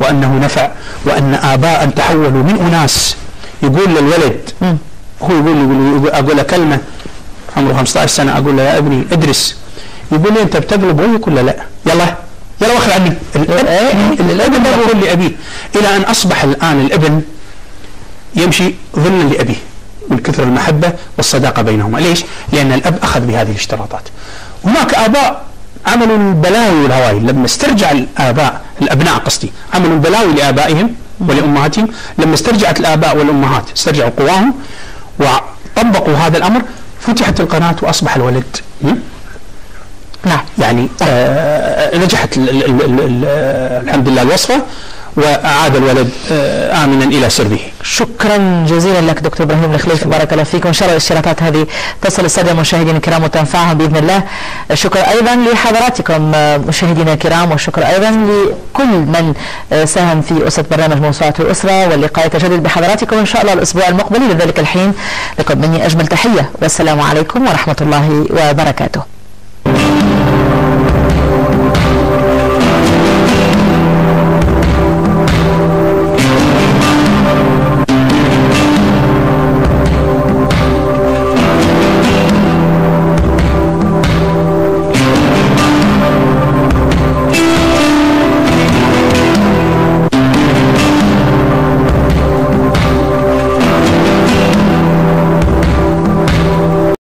وأنه نفع وأن آباء تحولوا من أناس. يقول للولد هو يقول يقول, أقول له كلمة عمره 15 سنة أقول له يا ابني ادرس. يقول لي أنت بتقلب وجهك ولا لا؟ يلا يلا واخر عني. الاب الابن يقول لابيه إلى أن أصبح الآن الابن يمشي ظلا لأبيه. من كثر المحبة والصداقة بينهما، ليش؟ لأن الأب أخذ بهذه الاشتراطات. هناك آباء عملوا البلاوي والهوايل لما استرجع الآباء الأبناء قصدي عملوا البلاوي لآبائهم ولأمهاتهم لما استرجعت الآباء والأمهات استرجعوا قواهم وطبقوا هذا الأمر فتحت القناة وأصبح الولد? نعم يعني آه نجحت ال ال ال ال ال الحمد لله الوصفة وأعاد الولد آه امنا إلى سربه. شكرا جزيلا لك دكتور إبراهيم الخليفي بارك الله فيك وإن شاء الله الاشتراكات هذه تصل السادة المشاهدين الكرام وتنفعهم بإذن الله. شكرا أيضا لحضراتكم آه، مشاهدينا الكرام والشكر أيضا لكل من آه، ساهم في اسره برنامج موسوعة الأسرة واللقاء يتجدد بحضراتكم إن شاء الله الأسبوع المقبل. إلى ذلك الحين لكم مني أجمل تحية والسلام عليكم ورحمة الله وبركاته.